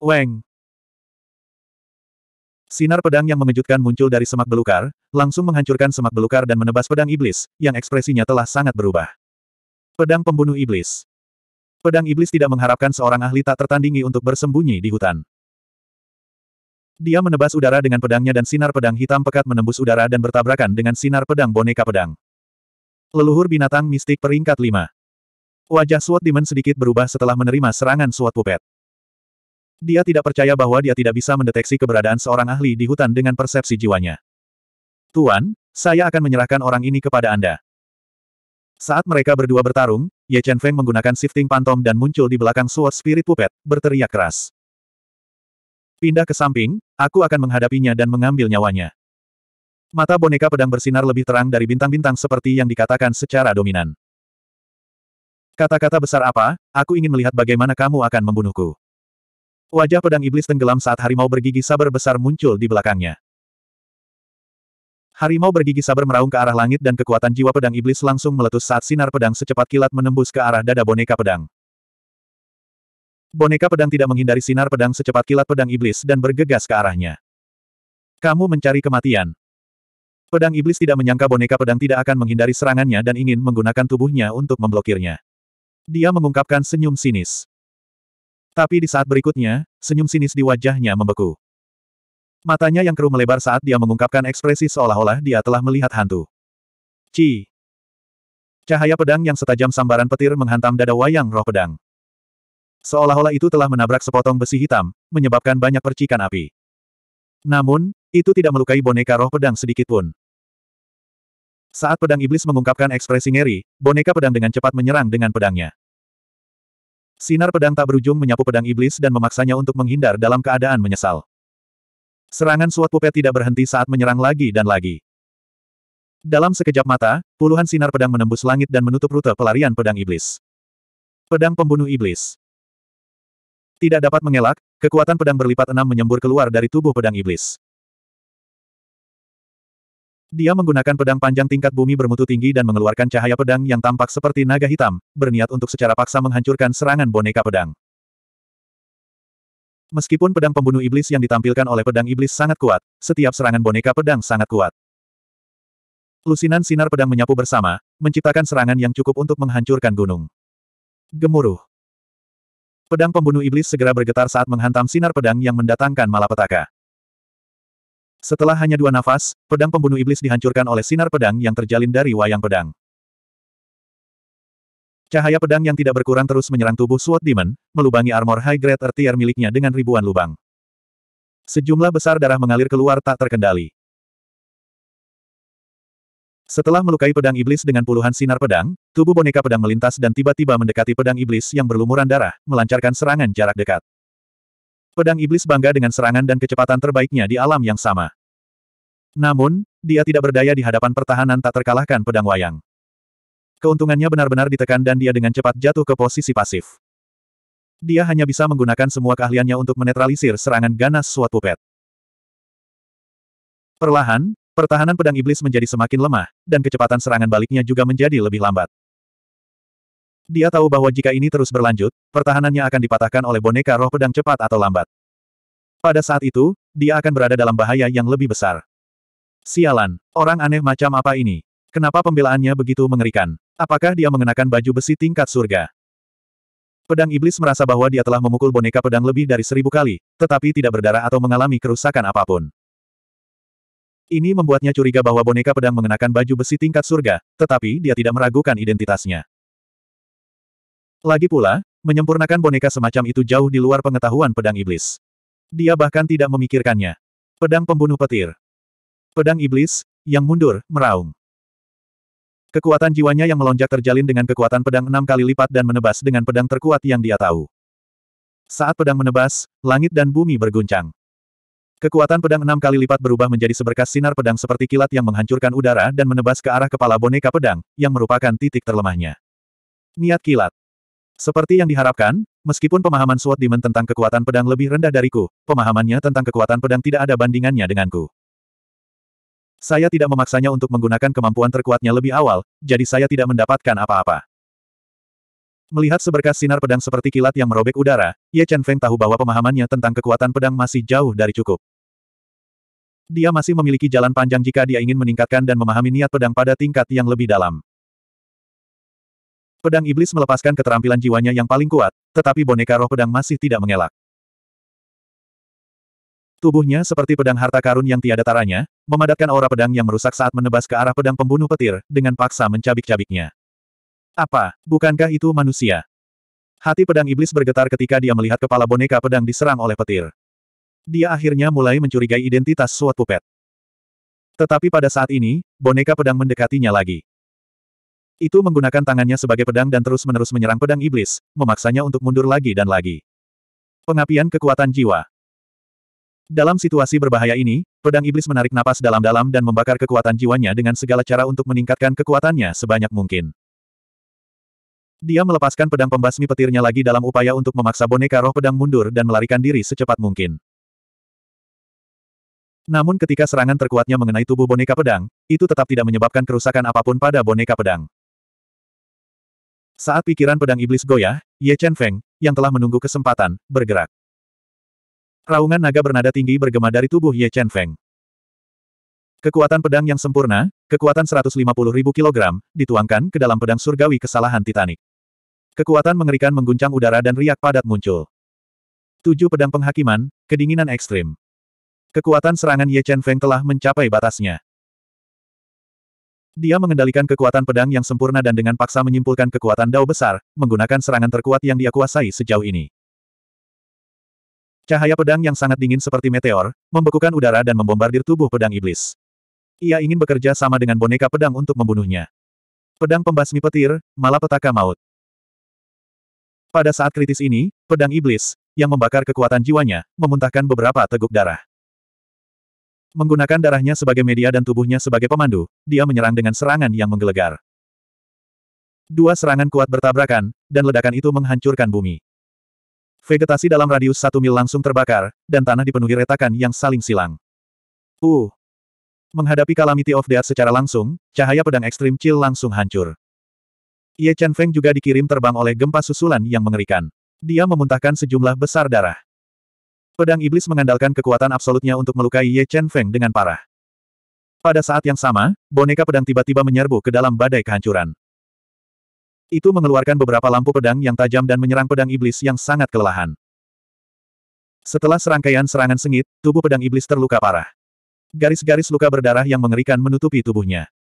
Weng! Sinar pedang yang mengejutkan muncul dari semak belukar, langsung menghancurkan semak belukar dan menebas pedang iblis, yang ekspresinya telah sangat berubah. Pedang pembunuh iblis. Pedang iblis tidak mengharapkan seorang ahli tak tertandingi untuk bersembunyi di hutan. Dia menebas udara dengan pedangnya dan sinar pedang hitam pekat menembus udara dan bertabrakan dengan sinar pedang boneka pedang. Leluhur binatang mistik peringkat 5. Wajah SWAT Demon sedikit berubah setelah menerima serangan SWAT Puppet. Dia tidak percaya bahwa dia tidak bisa mendeteksi keberadaan seorang ahli di hutan dengan persepsi jiwanya. Tuan, saya akan menyerahkan orang ini kepada Anda. Saat mereka berdua bertarung, Ye Chen Feng menggunakan shifting phantom dan muncul di belakang Sword Spirit Puppet, berteriak keras. Pindah ke samping, aku akan menghadapinya dan mengambil nyawanya. Mata boneka pedang bersinar lebih terang dari bintang-bintang seperti yang dikatakan secara dominan. Kata-kata besar apa, aku ingin melihat bagaimana kamu akan membunuhku. Wajah pedang iblis tenggelam saat harimau bergigi saber besar muncul di belakangnya. Harimau bergigi saber meraung ke arah langit dan kekuatan jiwa pedang iblis langsung meletus saat sinar pedang secepat kilat menembus ke arah dada boneka pedang. Boneka pedang tidak menghindari sinar pedang secepat kilat pedang iblis dan bergegas ke arahnya. Kamu mencari kematian. Pedang iblis tidak menyangka boneka pedang tidak akan menghindari serangannya dan ingin menggunakan tubuhnya untuk memblokirnya. Dia mengungkapkan senyum sinis. Tapi di saat berikutnya, senyum sinis di wajahnya membeku. Matanya yang keruh melebar saat dia mengungkapkan ekspresi seolah-olah dia telah melihat hantu. Ci. Cahaya pedang yang setajam sambaran petir menghantam dada wayang roh pedang. Seolah-olah itu telah menabrak sepotong besi hitam, menyebabkan banyak percikan api. Namun, itu tidak melukai boneka roh pedang sedikit pun. Saat pedang iblis mengungkapkan ekspresi ngeri, boneka pedang dengan cepat menyerang dengan pedangnya. Sinar pedang tak berujung menyapu pedang iblis dan memaksanya untuk menghindar dalam keadaan menyesal. Serangan suat pupet tidak berhenti saat menyerang lagi dan lagi. Dalam sekejap mata, puluhan sinar pedang menembus langit dan menutup rute pelarian pedang iblis. Pedang pembunuh iblis. Tidak dapat mengelak, kekuatan pedang berlipat enam menyembur keluar dari tubuh pedang iblis. Dia menggunakan pedang panjang tingkat bumi bermutu tinggi dan mengeluarkan cahaya pedang yang tampak seperti naga hitam, berniat untuk secara paksa menghancurkan serangan boneka pedang. Meskipun pedang pembunuh iblis yang ditampilkan oleh pedang iblis sangat kuat, setiap serangan boneka pedang sangat kuat. Lusinan sinar pedang menyapu bersama, menciptakan serangan yang cukup untuk menghancurkan gunung. Gemuruh. Pedang pembunuh iblis segera bergetar saat menghantam sinar pedang yang mendatangkan malapetaka. Setelah hanya dua nafas, pedang pembunuh iblis dihancurkan oleh sinar pedang yang terjalin dari wayang pedang. Cahaya pedang yang tidak berkurang terus menyerang tubuh SWOT Demon, melubangi armor high grade earthier miliknya dengan ribuan lubang. Sejumlah besar darah mengalir keluar tak terkendali. Setelah melukai pedang iblis dengan puluhan sinar pedang, tubuh boneka pedang melintas dan tiba-tiba mendekati pedang iblis yang berlumuran darah, melancarkan serangan jarak dekat. Pedang iblis bangga dengan serangan dan kecepatan terbaiknya di alam yang sama. Namun, dia tidak berdaya di hadapan pertahanan tak terkalahkan pedang wayang. Keuntungannya benar-benar ditekan dan dia dengan cepat jatuh ke posisi pasif. Dia hanya bisa menggunakan semua keahliannya untuk menetralisir serangan ganas suatu pupet. Perlahan, pertahanan pedang iblis menjadi semakin lemah, dan kecepatan serangan baliknya juga menjadi lebih lambat. Dia tahu bahwa jika ini terus berlanjut, pertahanannya akan dipatahkan oleh boneka roh pedang cepat atau lambat. Pada saat itu, dia akan berada dalam bahaya yang lebih besar. Sialan, orang aneh macam apa ini? Kenapa pembelaannya begitu mengerikan? Apakah dia mengenakan baju besi tingkat surga? Pedang iblis merasa bahwa dia telah memukul boneka pedang lebih dari seribu kali, tetapi tidak berdarah atau mengalami kerusakan apa pun. Ini membuatnya curiga bahwa boneka pedang mengenakan baju besi tingkat surga, tetapi dia tidak meragukan identitasnya. Lagi pula, menyempurnakan boneka semacam itu jauh di luar pengetahuan pedang iblis. Dia bahkan tidak memikirkannya. Pedang pembunuh petir. Pedang iblis, yang mundur, meraung. Kekuatan jiwanya yang melonjak terjalin dengan kekuatan pedang enam kali lipat dan menebas dengan pedang terkuat yang dia tahu. Saat pedang menebas, langit dan bumi berguncang. Kekuatan pedang enam kali lipat berubah menjadi seberkas sinar pedang seperti kilat yang menghancurkan udara dan menebas ke arah kepala boneka pedang, yang merupakan titik terlemahnya. Niat kilat. Seperti yang diharapkan, meskipun pemahaman SWOT Demon tentang kekuatan pedang lebih rendah dariku, pemahamannya tentang kekuatan pedang tidak ada bandingannya denganku. Saya tidak memaksanya untuk menggunakan kemampuan terkuatnya lebih awal, jadi saya tidak mendapatkan apa-apa. Melihat seberkas sinar pedang seperti kilat yang merobek udara, Ye Chen Feng tahu bahwa pemahamannya tentang kekuatan pedang masih jauh dari cukup. Dia masih memiliki jalan panjang jika dia ingin meningkatkan dan memahami niat pedang pada tingkat yang lebih dalam. Pedang iblis melepaskan keterampilan jiwanya yang paling kuat, tetapi boneka roh pedang masih tidak mengelak. Tubuhnya seperti pedang harta karun yang tiada taranya, memadatkan aura pedang yang merusak saat menebas ke arah pedang pembunuh petir, dengan paksa mencabik-cabiknya. Apa, bukankah itu manusia? Hati pedang iblis bergetar ketika dia melihat kepala boneka pedang diserang oleh petir. Dia akhirnya mulai mencurigai identitas Sword Puppet. Tetapi pada saat ini, boneka pedang mendekatinya lagi. Itu menggunakan tangannya sebagai pedang dan terus-menerus menyerang pedang iblis, memaksanya untuk mundur lagi dan lagi. Pengapian kekuatan jiwa. Dalam situasi berbahaya ini, pedang iblis menarik napas dalam-dalam dan membakar kekuatan jiwanya dengan segala cara untuk meningkatkan kekuatannya sebanyak mungkin. Dia melepaskan pedang pembasmi petirnya lagi dalam upaya untuk memaksa boneka roh pedang mundur dan melarikan diri secepat mungkin. Namun ketika serangan terkuatnya mengenai tubuh boneka pedang, itu tetap tidak menyebabkan kerusakan apa pun pada boneka pedang. Saat pikiran pedang iblis goyah, Ye Chen Feng, yang telah menunggu kesempatan, bergerak. Raungan naga bernada tinggi bergema dari tubuh Ye Chen Feng. Kekuatan pedang yang sempurna, kekuatan 150.000 kg, dituangkan ke dalam pedang surgawi kesalahan Titanic. Kekuatan mengerikan mengguncang udara dan riak padat muncul. Tujuh pedang penghakiman, kedinginan ekstrim. Kekuatan serangan Ye Chen Feng telah mencapai batasnya. Dia mengendalikan kekuatan pedang yang sempurna dan dengan paksa menyimpulkan kekuatan dao besar, menggunakan serangan terkuat yang dia kuasai sejauh ini. Cahaya pedang yang sangat dingin seperti meteor, membekukan udara dan membombardir tubuh pedang iblis. Ia ingin bekerja sama dengan boneka pedang untuk membunuhnya. Pedang pembasmi petir, malapetaka maut. Pada saat kritis ini, pedang iblis, yang membakar kekuatan jiwanya, memuntahkan beberapa teguk darah. Menggunakan darahnya sebagai media dan tubuhnya sebagai pemandu, dia menyerang dengan serangan yang menggelegar. Dua serangan kuat bertabrakan, dan ledakan itu menghancurkan bumi. Vegetasi dalam radius satu mil langsung terbakar, dan tanah dipenuhi retakan yang saling silang. Uh! Menghadapi Calamity of Death secara langsung, cahaya pedang ekstrim chill langsung hancur. Ye Chen Feng juga dikirim terbang oleh gempa susulan yang mengerikan. Dia memuntahkan sejumlah besar darah. Pedang iblis mengandalkan kekuatan absolutnya untuk melukai Ye Chen Feng dengan parah. Pada saat yang sama, boneka pedang tiba-tiba menyerbu ke dalam badai kehancuran. Itu mengeluarkan beberapa lampu pedang yang tajam dan menyerang pedang iblis yang sangat kelelahan. Setelah serangkaian serangan sengit, tubuh pedang iblis terluka parah. Garis-garis luka berdarah yang mengerikan menutupi tubuhnya.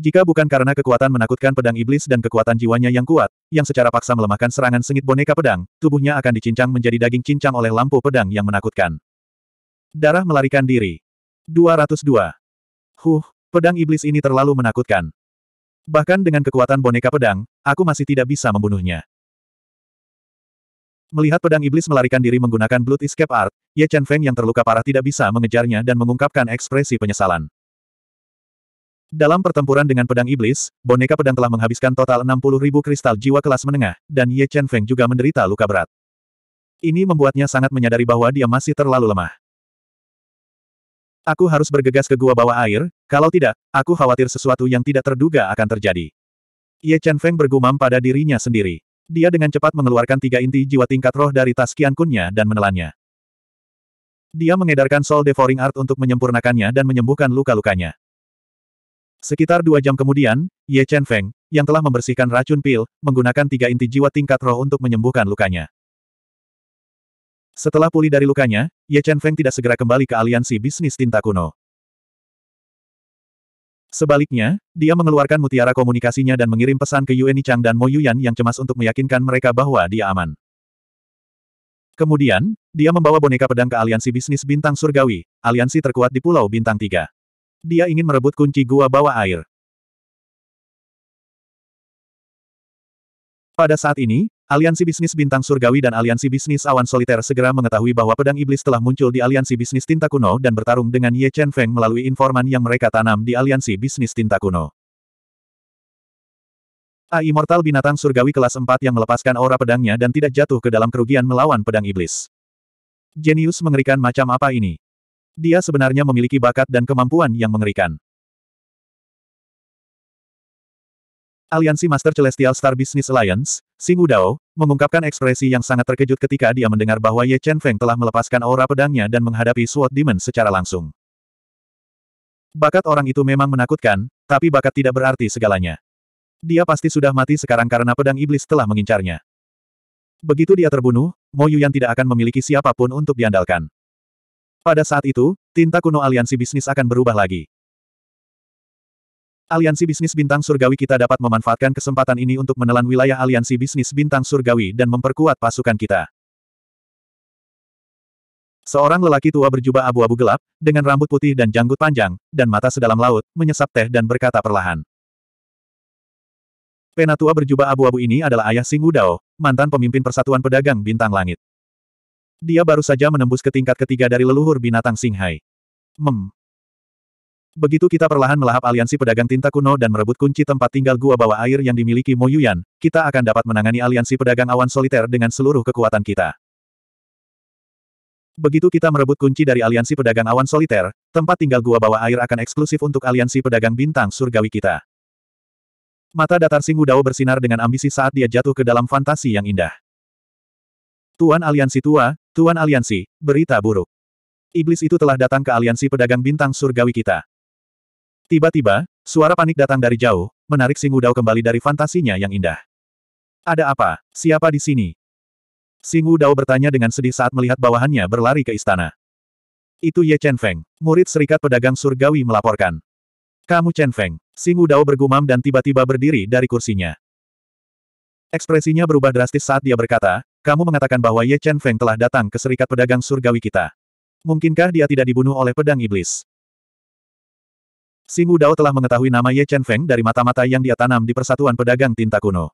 Jika bukan karena kekuatan menakutkan pedang iblis dan kekuatan jiwanya yang kuat, yang secara paksa melemahkan serangan sengit boneka pedang, tubuhnya akan dicincang menjadi daging cincang oleh lampu pedang yang menakutkan. Darah melarikan diri. 202. Huh, pedang iblis ini terlalu menakutkan. Bahkan dengan kekuatan boneka pedang, aku masih tidak bisa membunuhnya. Melihat pedang iblis melarikan diri menggunakan Blood Escape Art, Ye Chen Feng yang terluka parah tidak bisa mengejarnya dan mengungkapkan ekspresi penyesalan. Dalam pertempuran dengan pedang iblis, boneka pedang telah menghabiskan total 60 ribu kristal jiwa kelas menengah, dan Ye Chen Feng juga menderita luka berat. Ini membuatnya sangat menyadari bahwa dia masih terlalu lemah. Aku harus bergegas ke gua bawah air, kalau tidak, aku khawatir sesuatu yang tidak terduga akan terjadi. Ye Chen Feng bergumam pada dirinya sendiri. Dia dengan cepat mengeluarkan tiga inti jiwa tingkat roh dari tas Qian Kunnya dan menelannya. Dia mengedarkan Soul Devouring Art untuk menyempurnakannya dan menyembuhkan luka-lukanya. Sekitar dua jam kemudian, Ye Chen Feng, yang telah membersihkan racun pil, menggunakan tiga inti jiwa tingkat roh untuk menyembuhkan lukanya. Setelah pulih dari lukanya, Ye Chen Feng tidak segera kembali ke aliansi bisnis tinta kuno. Sebaliknya, dia mengeluarkan mutiara komunikasinya dan mengirim pesan ke Yue Nichang dan Mo Yuyan yang cemas untuk meyakinkan mereka bahwa dia aman. Kemudian, dia membawa boneka pedang ke aliansi bisnis bintang surgawi, aliansi terkuat di Pulau Bintang Tiga. Dia ingin merebut kunci gua bawah air. Pada saat ini, Aliansi Bisnis Bintang Surgawi dan Aliansi Bisnis Awan Soliter segera mengetahui bahwa pedang iblis telah muncul di Aliansi Bisnis Tinta Kuno dan bertarung dengan Ye Chen Feng melalui informan yang mereka tanam di Aliansi Bisnis Tinta Kuno. A Immortal binatang surgawi kelas 4 yang melepaskan aura pedangnya dan tidak jatuh ke dalam kerugian melawan pedang iblis. Jenius mengerikan macam apa ini? Dia sebenarnya memiliki bakat dan kemampuan yang mengerikan. Aliansi Master Celestial Star Business Alliance, Xing Wudao, mengungkapkan ekspresi yang sangat terkejut ketika dia mendengar bahwa Ye Chen Feng telah melepaskan aura pedangnya dan menghadapi Sword Demon secara langsung. Bakat orang itu memang menakutkan, tapi bakat tidak berarti segalanya. Dia pasti sudah mati sekarang karena pedang iblis telah mengincarnya. Begitu dia terbunuh, Mo Yuyan tidak akan memiliki siapa pun untuk diandalkan. Pada saat itu, tinta kuno aliansi bisnis akan berubah lagi. Aliansi Bisnis Bintang Surgawi kita dapat memanfaatkan kesempatan ini untuk menelan wilayah Aliansi Bisnis Bintang Surgawi dan memperkuat pasukan kita. Seorang lelaki tua berjubah abu-abu gelap, dengan rambut putih dan janggut panjang, dan mata sedalam laut, menyesap teh dan berkata perlahan. Penatua berjubah abu-abu ini adalah ayah Sing Wudao, mantan pemimpin Persatuan Pedagang Bintang Langit. Dia baru saja menembus ke tingkat ketiga dari leluhur binatang Singhai. Mem, Begitu kita perlahan melahap aliansi pedagang tinta kuno dan merebut kunci tempat tinggal gua bawah air yang dimiliki Mo Yuyan, kita akan dapat menangani aliansi pedagang awan soliter dengan seluruh kekuatan kita. Begitu kita merebut kunci dari aliansi pedagang awan soliter, tempat tinggal gua bawah air akan eksklusif untuk aliansi pedagang bintang surgawi kita. Mata datar Sing Wudao bersinar dengan ambisi saat dia jatuh ke dalam fantasi yang indah. Tuan aliansi tua, Tuan aliansi, berita buruk. Iblis itu telah datang ke aliansi pedagang bintang surgawi kita. Tiba-tiba, suara panik datang dari jauh, menarik Sing Wudao kembali dari fantasinya yang indah. Ada apa? Siapa di sini? Sing Wudao bertanya dengan sedih saat melihat bawahannya berlari ke istana. Itu Ye Chen Feng, murid serikat pedagang surgawi melaporkan. Kamu Chen Feng. Sing Wudao bergumam dan tiba-tiba berdiri dari kursinya. Ekspresinya berubah drastis saat dia berkata, kamu mengatakan bahwa Ye Chen Feng telah datang ke serikat pedagang surgawi kita. Mungkinkah dia tidak dibunuh oleh pedang iblis? Xing Wudao telah mengetahui nama Ye Chen Feng dari mata-mata yang dia tanam di Persatuan Pedagang Tinta Kuno.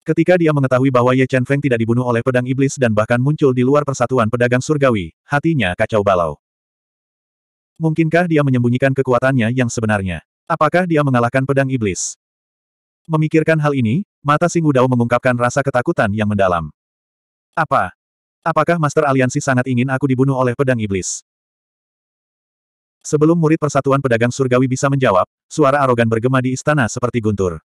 Ketika dia mengetahui bahwa Ye Chen Feng tidak dibunuh oleh pedang iblis dan bahkan muncul di luar Persatuan Pedagang Surgawi, hatinya kacau balau. Mungkinkah dia menyembunyikan kekuatannya yang sebenarnya? Apakah dia mengalahkan pedang iblis? Memikirkan hal ini, mata Xing Wudao mengungkapkan rasa ketakutan yang mendalam. Apa? Apakah Master Aliansi sangat ingin aku dibunuh oleh pedang iblis? Sebelum murid Persatuan Pedagang Surgawi bisa menjawab, suara arogan bergema di istana seperti guntur.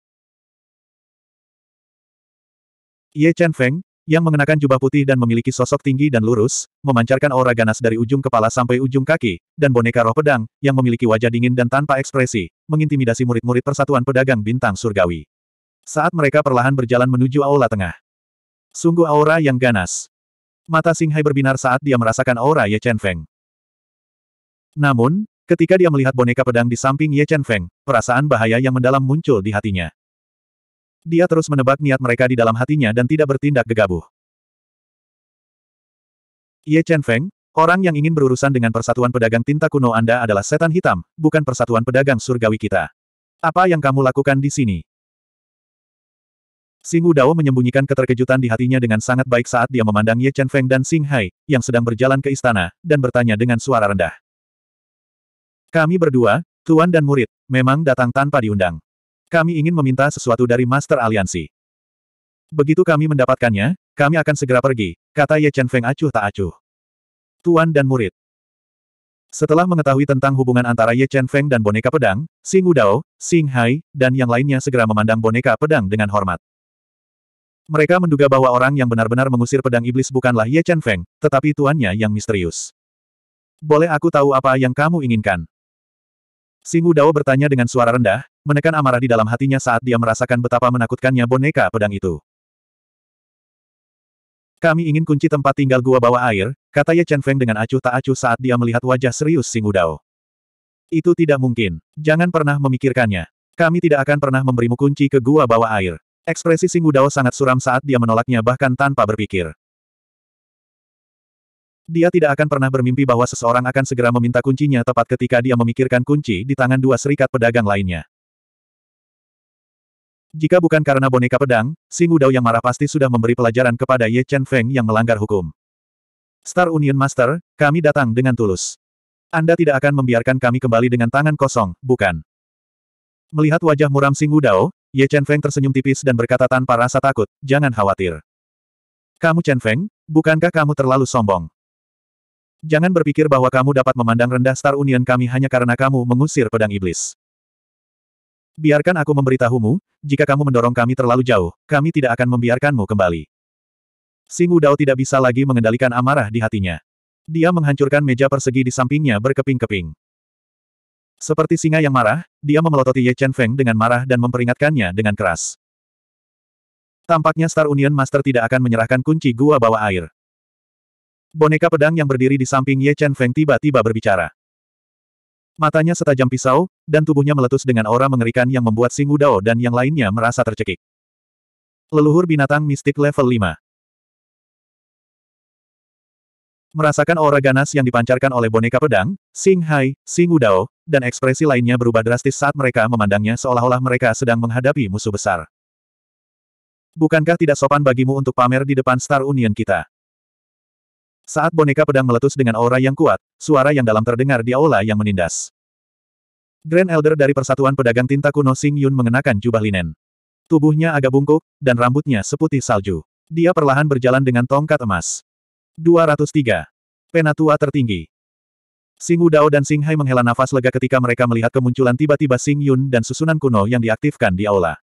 Ye Chen Feng, yang mengenakan jubah putih dan memiliki sosok tinggi dan lurus, memancarkan aura ganas dari ujung kepala sampai ujung kaki, dan boneka roh pedang, yang memiliki wajah dingin dan tanpa ekspresi, mengintimidasi murid-murid Persatuan Pedagang Bintang Surgawi. Saat mereka perlahan berjalan menuju aula tengah. Sungguh aura yang ganas. Mata Singhai berbinar saat dia merasakan aura Ye Chen Feng. Namun, ketika dia melihat boneka pedang di samping Ye Chen Feng, perasaan bahaya yang mendalam muncul di hatinya. Dia terus menebak niat mereka di dalam hatinya dan tidak bertindak gegabah. Ye Chen Feng, orang yang ingin berurusan dengan persatuan pedagang tinta kuno Anda adalah setan hitam, bukan persatuan pedagang surgawi kita. Apa yang kamu lakukan di sini? Xing Dao menyembunyikan keterkejutan di hatinya dengan sangat baik saat dia memandang Ye Chen Feng dan Xing Hai, yang sedang berjalan ke istana, dan bertanya dengan suara rendah. Kami berdua, Tuan dan murid, memang datang tanpa diundang. Kami ingin meminta sesuatu dari Master Aliansi. Begitu kami mendapatkannya, kami akan segera pergi, kata Ye Chen Feng acuh tak acuh. Tuan dan murid. Setelah mengetahui tentang hubungan antara Ye Chen Feng dan boneka pedang, Xing Wudao, Xing Hai, dan yang lainnya segera memandang boneka pedang dengan hormat. Mereka menduga bahwa orang yang benar-benar mengusir pedang iblis bukanlah Ye Chen Feng, tetapi tuannya yang misterius. Boleh aku tahu apa yang kamu inginkan? Xing Dao bertanya dengan suara rendah, menekan amarah di dalam hatinya saat dia merasakan betapa menakutkannya boneka pedang itu. Kami ingin kunci tempat tinggal gua bawah air, kata Ye Chen Feng dengan acuh tak acuh saat dia melihat wajah serius Xing Dao. Itu tidak mungkin. Jangan pernah memikirkannya. Kami tidak akan pernah memberimu kunci ke gua bawah air. Ekspresi Xing Dao sangat suram saat dia menolaknya bahkan tanpa berpikir. Dia tidak akan pernah bermimpi bahwa seseorang akan segera meminta kuncinya tepat ketika dia memikirkan kunci di tangan dua serikat pedagang lainnya. Jika bukan karena boneka pedang, Xing Wudao yang marah pasti sudah memberi pelajaran kepada Ye Chen Feng yang melanggar hukum. Star Union Master, kami datang dengan tulus. Anda tidak akan membiarkan kami kembali dengan tangan kosong, bukan? Melihat wajah muram Xing Wudao, Ye Chen Feng tersenyum tipis dan berkata tanpa rasa takut, jangan khawatir. Kamu Chen Feng, bukankah kamu terlalu sombong? Jangan berpikir bahwa kamu dapat memandang rendah Star Union kami hanya karena kamu mengusir pedang iblis. Biarkan aku memberitahumu, jika kamu mendorong kami terlalu jauh, kami tidak akan membiarkanmu kembali. Sing Wudao tidak bisa lagi mengendalikan amarah di hatinya. Dia menghancurkan meja persegi di sampingnya berkeping-keping. Seperti singa yang marah, dia memelototi Ye Chen Feng dengan marah dan memperingatkannya dengan keras. Tampaknya Star Union Master tidak akan menyerahkan kunci gua bawah air. Boneka pedang yang berdiri di samping Ye Chen Feng tiba-tiba berbicara. Matanya setajam pisau, dan tubuhnya meletus dengan aura mengerikan yang membuat Sing Wudao dan yang lainnya merasa tercekik. Leluhur binatang mistik level 5. Merasakan aura ganas yang dipancarkan oleh boneka pedang, Sing Hai, Sing Wudao, dan ekspresi lainnya berubah drastis saat mereka memandangnya seolah-olah mereka sedang menghadapi musuh besar. Bukankah tidak sopan bagimu untuk pamer di depan Star Union kita? Saat boneka pedang meletus dengan aura yang kuat, suara yang dalam terdengar di aula yang menindas. Grand Elder dari Persatuan Pedagang Tinta Kuno Sing Yun mengenakan jubah linen. Tubuhnya agak bungkuk, dan rambutnya seputih salju. Dia perlahan berjalan dengan tongkat emas. 203. Penatua tertinggi. Sing Wudao dan Sing Hai menghela nafas lega ketika mereka melihat kemunculan tiba-tiba Sing Yun dan susunan kuno yang diaktifkan di aula.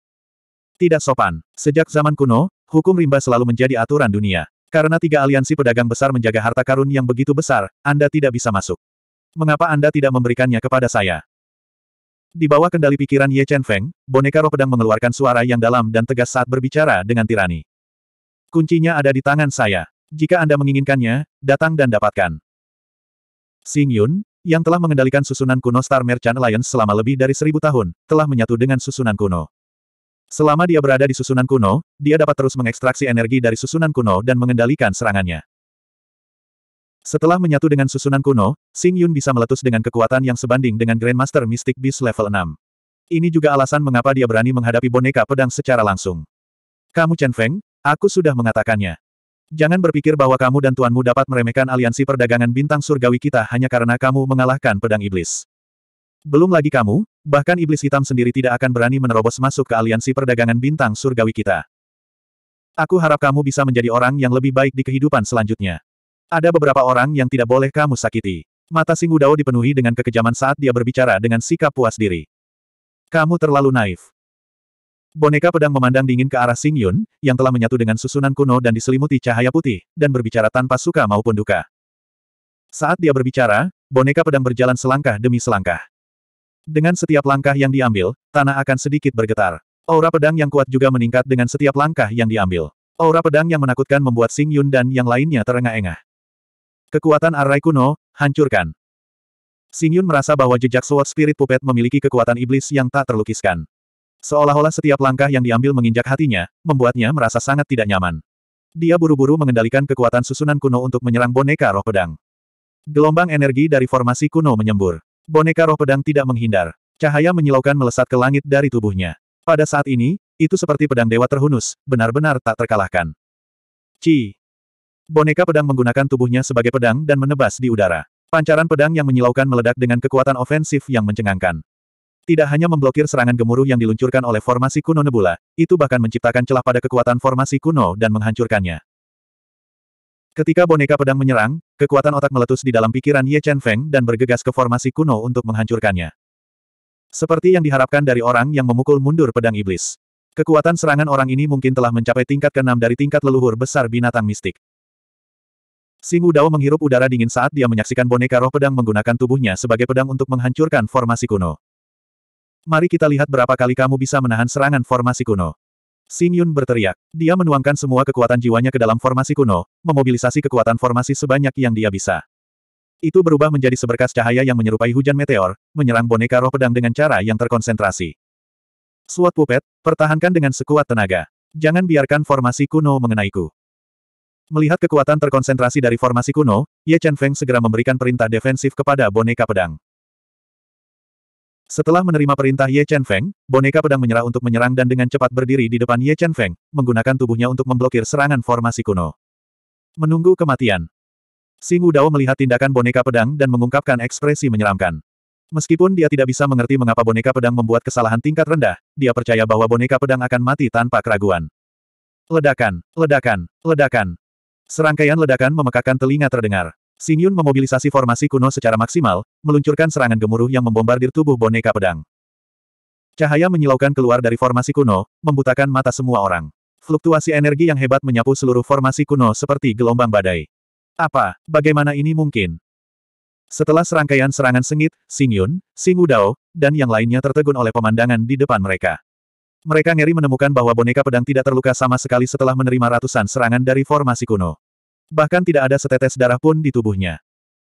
Tidak sopan. Sejak zaman kuno, hukum rimba selalu menjadi aturan dunia. Karena tiga aliansi pedagang besar menjaga harta karun yang begitu besar, Anda tidak bisa masuk. Mengapa Anda tidak memberikannya kepada saya? Di bawah kendali pikiran Ye Chen Feng, boneka roh pedang mengeluarkan suara yang dalam dan tegas saat berbicara dengan tirani. Kuncinya ada di tangan saya. Jika Anda menginginkannya, datang dan dapatkan. Xing Yun, yang telah mengendalikan susunan kuno Star Merchant Alliance selama lebih dari seribu tahun, telah menyatu dengan susunan kuno. Selama dia berada di susunan kuno, dia dapat terus mengekstraksi energi dari susunan kuno dan mengendalikan serangannya. Setelah menyatu dengan susunan kuno, Xing Yun bisa meletus dengan kekuatan yang sebanding dengan Grandmaster Mystic Beast level 6. Ini juga alasan mengapa dia berani menghadapi boneka pedang secara langsung. Kamu Chen Feng, aku sudah mengatakannya. Jangan berpikir bahwa kamu dan tuanmu dapat meremehkan aliansi perdagangan bintang surgawi kita hanya karena kamu mengalahkan pedang iblis. Belum lagi kamu, bahkan iblis hitam sendiri tidak akan berani menerobos masuk ke aliansi perdagangan bintang surgawi kita. Aku harap kamu bisa menjadi orang yang lebih baik di kehidupan selanjutnya. Ada beberapa orang yang tidak boleh kamu sakiti. Mata Sing Wudao dipenuhi dengan kekejaman saat dia berbicara dengan sikap puas diri. Kamu terlalu naif. Boneka pedang memandang dingin ke arah Sing Yun, yang telah menyatu dengan susunan kuno dan diselimuti cahaya putih, dan berbicara tanpa suka maupun duka. Saat dia berbicara, boneka pedang berjalan selangkah demi selangkah. Dengan setiap langkah yang diambil, tanah akan sedikit bergetar. Aura pedang yang kuat juga meningkat dengan setiap langkah yang diambil. Aura pedang yang menakutkan membuat Sing Yun dan yang lainnya terengah-engah. Kekuatan arai kuno, hancurkan. Sing Yun merasa bahwa jejak Sword Spirit Puppet memiliki kekuatan iblis yang tak terlukiskan. Seolah-olah setiap langkah yang diambil menginjak hatinya, membuatnya merasa sangat tidak nyaman. Dia buru-buru mengendalikan kekuatan susunan kuno untuk menyerang boneka roh pedang. Gelombang energi dari formasi kuno menyembur. Boneka roh pedang tidak menghindar. Cahaya menyilaukan melesat ke langit dari tubuhnya. Pada saat ini, itu seperti pedang dewa terhunus, benar-benar tak terkalahkan. Ci. Boneka pedang menggunakan tubuhnya sebagai pedang dan menebas di udara. Pancaran pedang yang menyilaukan meledak dengan kekuatan ofensif yang mencengangkan. Tidak hanya memblokir serangan gemuruh yang diluncurkan oleh formasi kuno Nebula, itu bahkan menciptakan celah pada kekuatan formasi kuno dan menghancurkannya. Ketika boneka pedang menyerang, kekuatan otak meletus di dalam pikiran Ye Chen Feng dan bergegas ke formasi kuno untuk menghancurkannya. Seperti yang diharapkan dari orang yang memukul mundur pedang iblis. Kekuatan serangan orang ini mungkin telah mencapai tingkat keenam dari tingkat leluhur besar binatang mistik. Sing Wudao menghirup udara dingin saat dia menyaksikan boneka roh pedang menggunakan tubuhnya sebagai pedang untuk menghancurkan formasi kuno. Mari kita lihat berapa kali kamu bisa menahan serangan formasi kuno. Xing Yun berteriak. Dia menuangkan semua kekuatan jiwanya ke dalam formasi kuno, memobilisasi kekuatan formasi sebanyak yang dia bisa. Itu berubah menjadi seberkas cahaya yang menyerupai hujan meteor, menyerang boneka roh pedang dengan cara yang terkonsentrasi. Sword Puppet, pertahankan dengan sekuat tenaga. Jangan biarkan formasi kuno mengenaiku. Melihat kekuatan terkonsentrasi dari formasi kuno, Ye Chen Feng segera memberikan perintah defensif kepada boneka pedang. Setelah menerima perintah Ye Chen Feng, boneka pedang menyerah untuk menyerang dan dengan cepat berdiri di depan Ye Chen Feng, menggunakan tubuhnya untuk memblokir serangan formasi kuno. Menunggu kematian. Xing Wudao melihat tindakan boneka pedang dan mengungkapkan ekspresi menyeramkan. Meskipun dia tidak bisa mengerti mengapa boneka pedang membuat kesalahan tingkat rendah, dia percaya bahwa boneka pedang akan mati tanpa keraguan. Ledakan, ledakan, ledakan. Serangkaian ledakan memekakkan telinga terdengar. Xing memobilisasi formasi kuno secara maksimal, meluncurkan serangan gemuruh yang membombardir tubuh boneka pedang. Cahaya menyilaukan keluar dari formasi kuno, membutakan mata semua orang. Fluktuasi energi yang hebat menyapu seluruh formasi kuno seperti gelombang badai. Apa, bagaimana ini mungkin? Setelah serangkaian serangan sengit, Xing Yun, Xing Wudao, dan yang lainnya tertegun oleh pemandangan di depan mereka. Mereka ngeri menemukan bahwa boneka pedang tidak terluka sama sekali setelah menerima ratusan serangan dari formasi kuno. Bahkan tidak ada setetes darah pun di tubuhnya.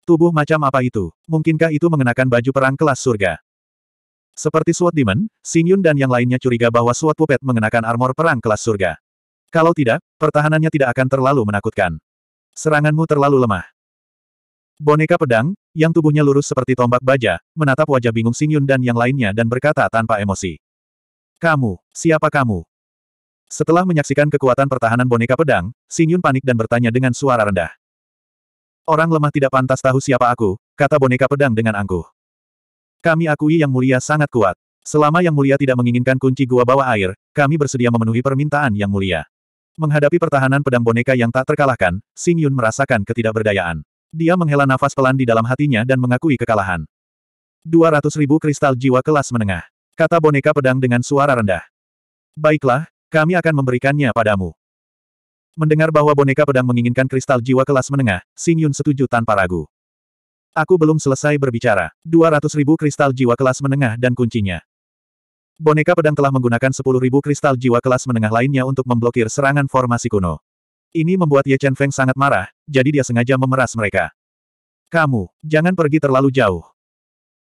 Tubuh macam apa itu? Mungkinkah itu mengenakan baju perang kelas surga? Seperti SWAT Demon, Xing Yun dan yang lainnya curiga bahwa SWAT Puppet mengenakan armor perang kelas surga. Kalau tidak, pertahanannya tidak akan terlalu menakutkan. Seranganmu terlalu lemah. Boneka pedang, yang tubuhnya lurus seperti tombak baja, menatap wajah bingung Xing Yun dan yang lainnya dan berkata tanpa emosi. Kamu, siapa kamu? Setelah menyaksikan kekuatan pertahanan boneka pedang, Xing Yun panik dan bertanya dengan suara rendah. Orang lemah tidak pantas tahu siapa aku, kata boneka pedang dengan angkuh. Kami akui Yang Mulia sangat kuat. Selama Yang Mulia tidak menginginkan kunci gua bawah air, kami bersedia memenuhi permintaan Yang Mulia. Menghadapi pertahanan pedang boneka yang tak terkalahkan, Xing Yun merasakan ketidakberdayaan. Dia menghela nafas pelan di dalam hatinya dan mengakui kekalahan. 200 ribu kristal jiwa kelas menengah kata boneka pedang dengan suara rendah. Baiklah, kami akan memberikannya padamu. Mendengar bahwa boneka pedang menginginkan kristal jiwa kelas menengah, Xing Yun setuju tanpa ragu. Aku belum selesai berbicara. 200 ribu kristal jiwa kelas menengah dan kuncinya. Boneka pedang telah menggunakan 10 ribu kristal jiwa kelas menengah lainnya untuk memblokir serangan formasi kuno. Ini membuat Ye Chen Feng sangat marah, jadi dia sengaja memeras mereka. Kamu, jangan pergi terlalu jauh.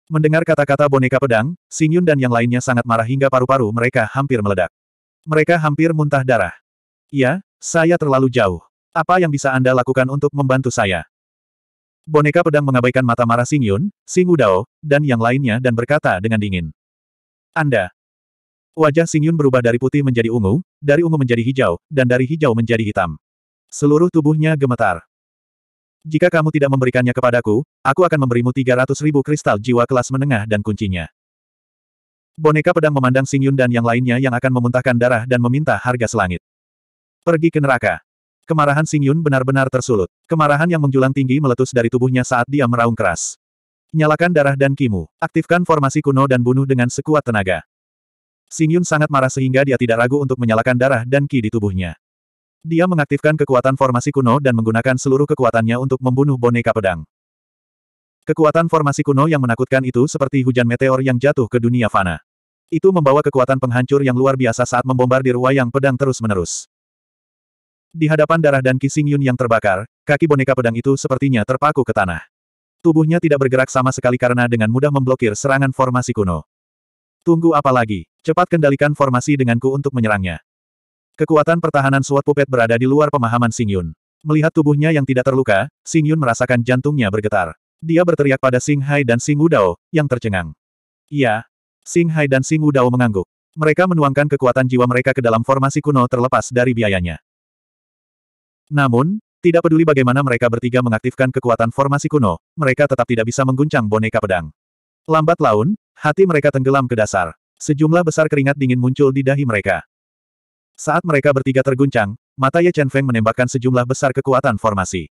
Mendengar kata-kata boneka pedang, Xing Yun dan yang lainnya sangat marah hingga paru-paru mereka hampir meledak. Mereka hampir muntah darah. Ya, saya terlalu jauh. Apa yang bisa Anda lakukan untuk membantu saya? Boneka pedang mengabaikan mata marah Xing Yun, Xing Wudao, dan yang lainnya dan berkata dengan dingin. Anda. Wajah Xing Yun berubah dari putih menjadi ungu, dari ungu menjadi hijau, dan dari hijau menjadi hitam. Seluruh tubuhnya gemetar. Jika kamu tidak memberikannya kepadaku, aku akan memberimu 300 ribu kristal jiwa kelas menengah dan kuncinya. Boneka pedang memandang Xing Yun dan yang lainnya yang akan memuntahkan darah dan meminta harga selangit. Pergi ke neraka. Kemarahan Xing Yun benar-benar tersulut. Kemarahan yang menjulang tinggi meletus dari tubuhnya saat dia meraung keras. Nyalakan darah dan kimu. Aktifkan formasi kuno dan bunuh dengan sekuat tenaga. Xing Yun sangat marah sehingga dia tidak ragu untuk menyalakan darah dan ki di tubuhnya. Dia mengaktifkan kekuatan formasi kuno dan menggunakan seluruh kekuatannya untuk membunuh boneka pedang. Kekuatan formasi kuno yang menakutkan itu seperti hujan meteor yang jatuh ke dunia fana. Itu membawa kekuatan penghancur yang luar biasa saat membombardir wayang pedang terus-menerus. Di hadapan darah dan Kising Yun yang terbakar, kaki boneka pedang itu sepertinya terpaku ke tanah. Tubuhnya tidak bergerak sama sekali karena dengan mudah memblokir serangan formasi kuno. Tunggu apa lagi? Cepat kendalikan formasi denganku untuk menyerangnya. Kekuatan pertahanan SWAT Puppet berada di luar pemahaman Xing Yun. Melihat tubuhnya yang tidak terluka, Xing Yun merasakan jantungnya bergetar. Dia berteriak pada Xing Hai dan Xing Wudao, yang tercengang. Iya. Xing Hai dan Xing Wudao mengangguk. Mereka menuangkan kekuatan jiwa mereka ke dalam formasi kuno terlepas dari biayanya. Namun, tidak peduli bagaimana mereka bertiga mengaktifkan kekuatan formasi kuno, mereka tetap tidak bisa mengguncang boneka pedang. Lambat laun, hati mereka tenggelam ke dasar. Sejumlah besar keringat dingin muncul di dahi mereka. Saat mereka bertiga terguncang, mata Ye Chen Feng menembakkan sejumlah besar kekuatan formasi.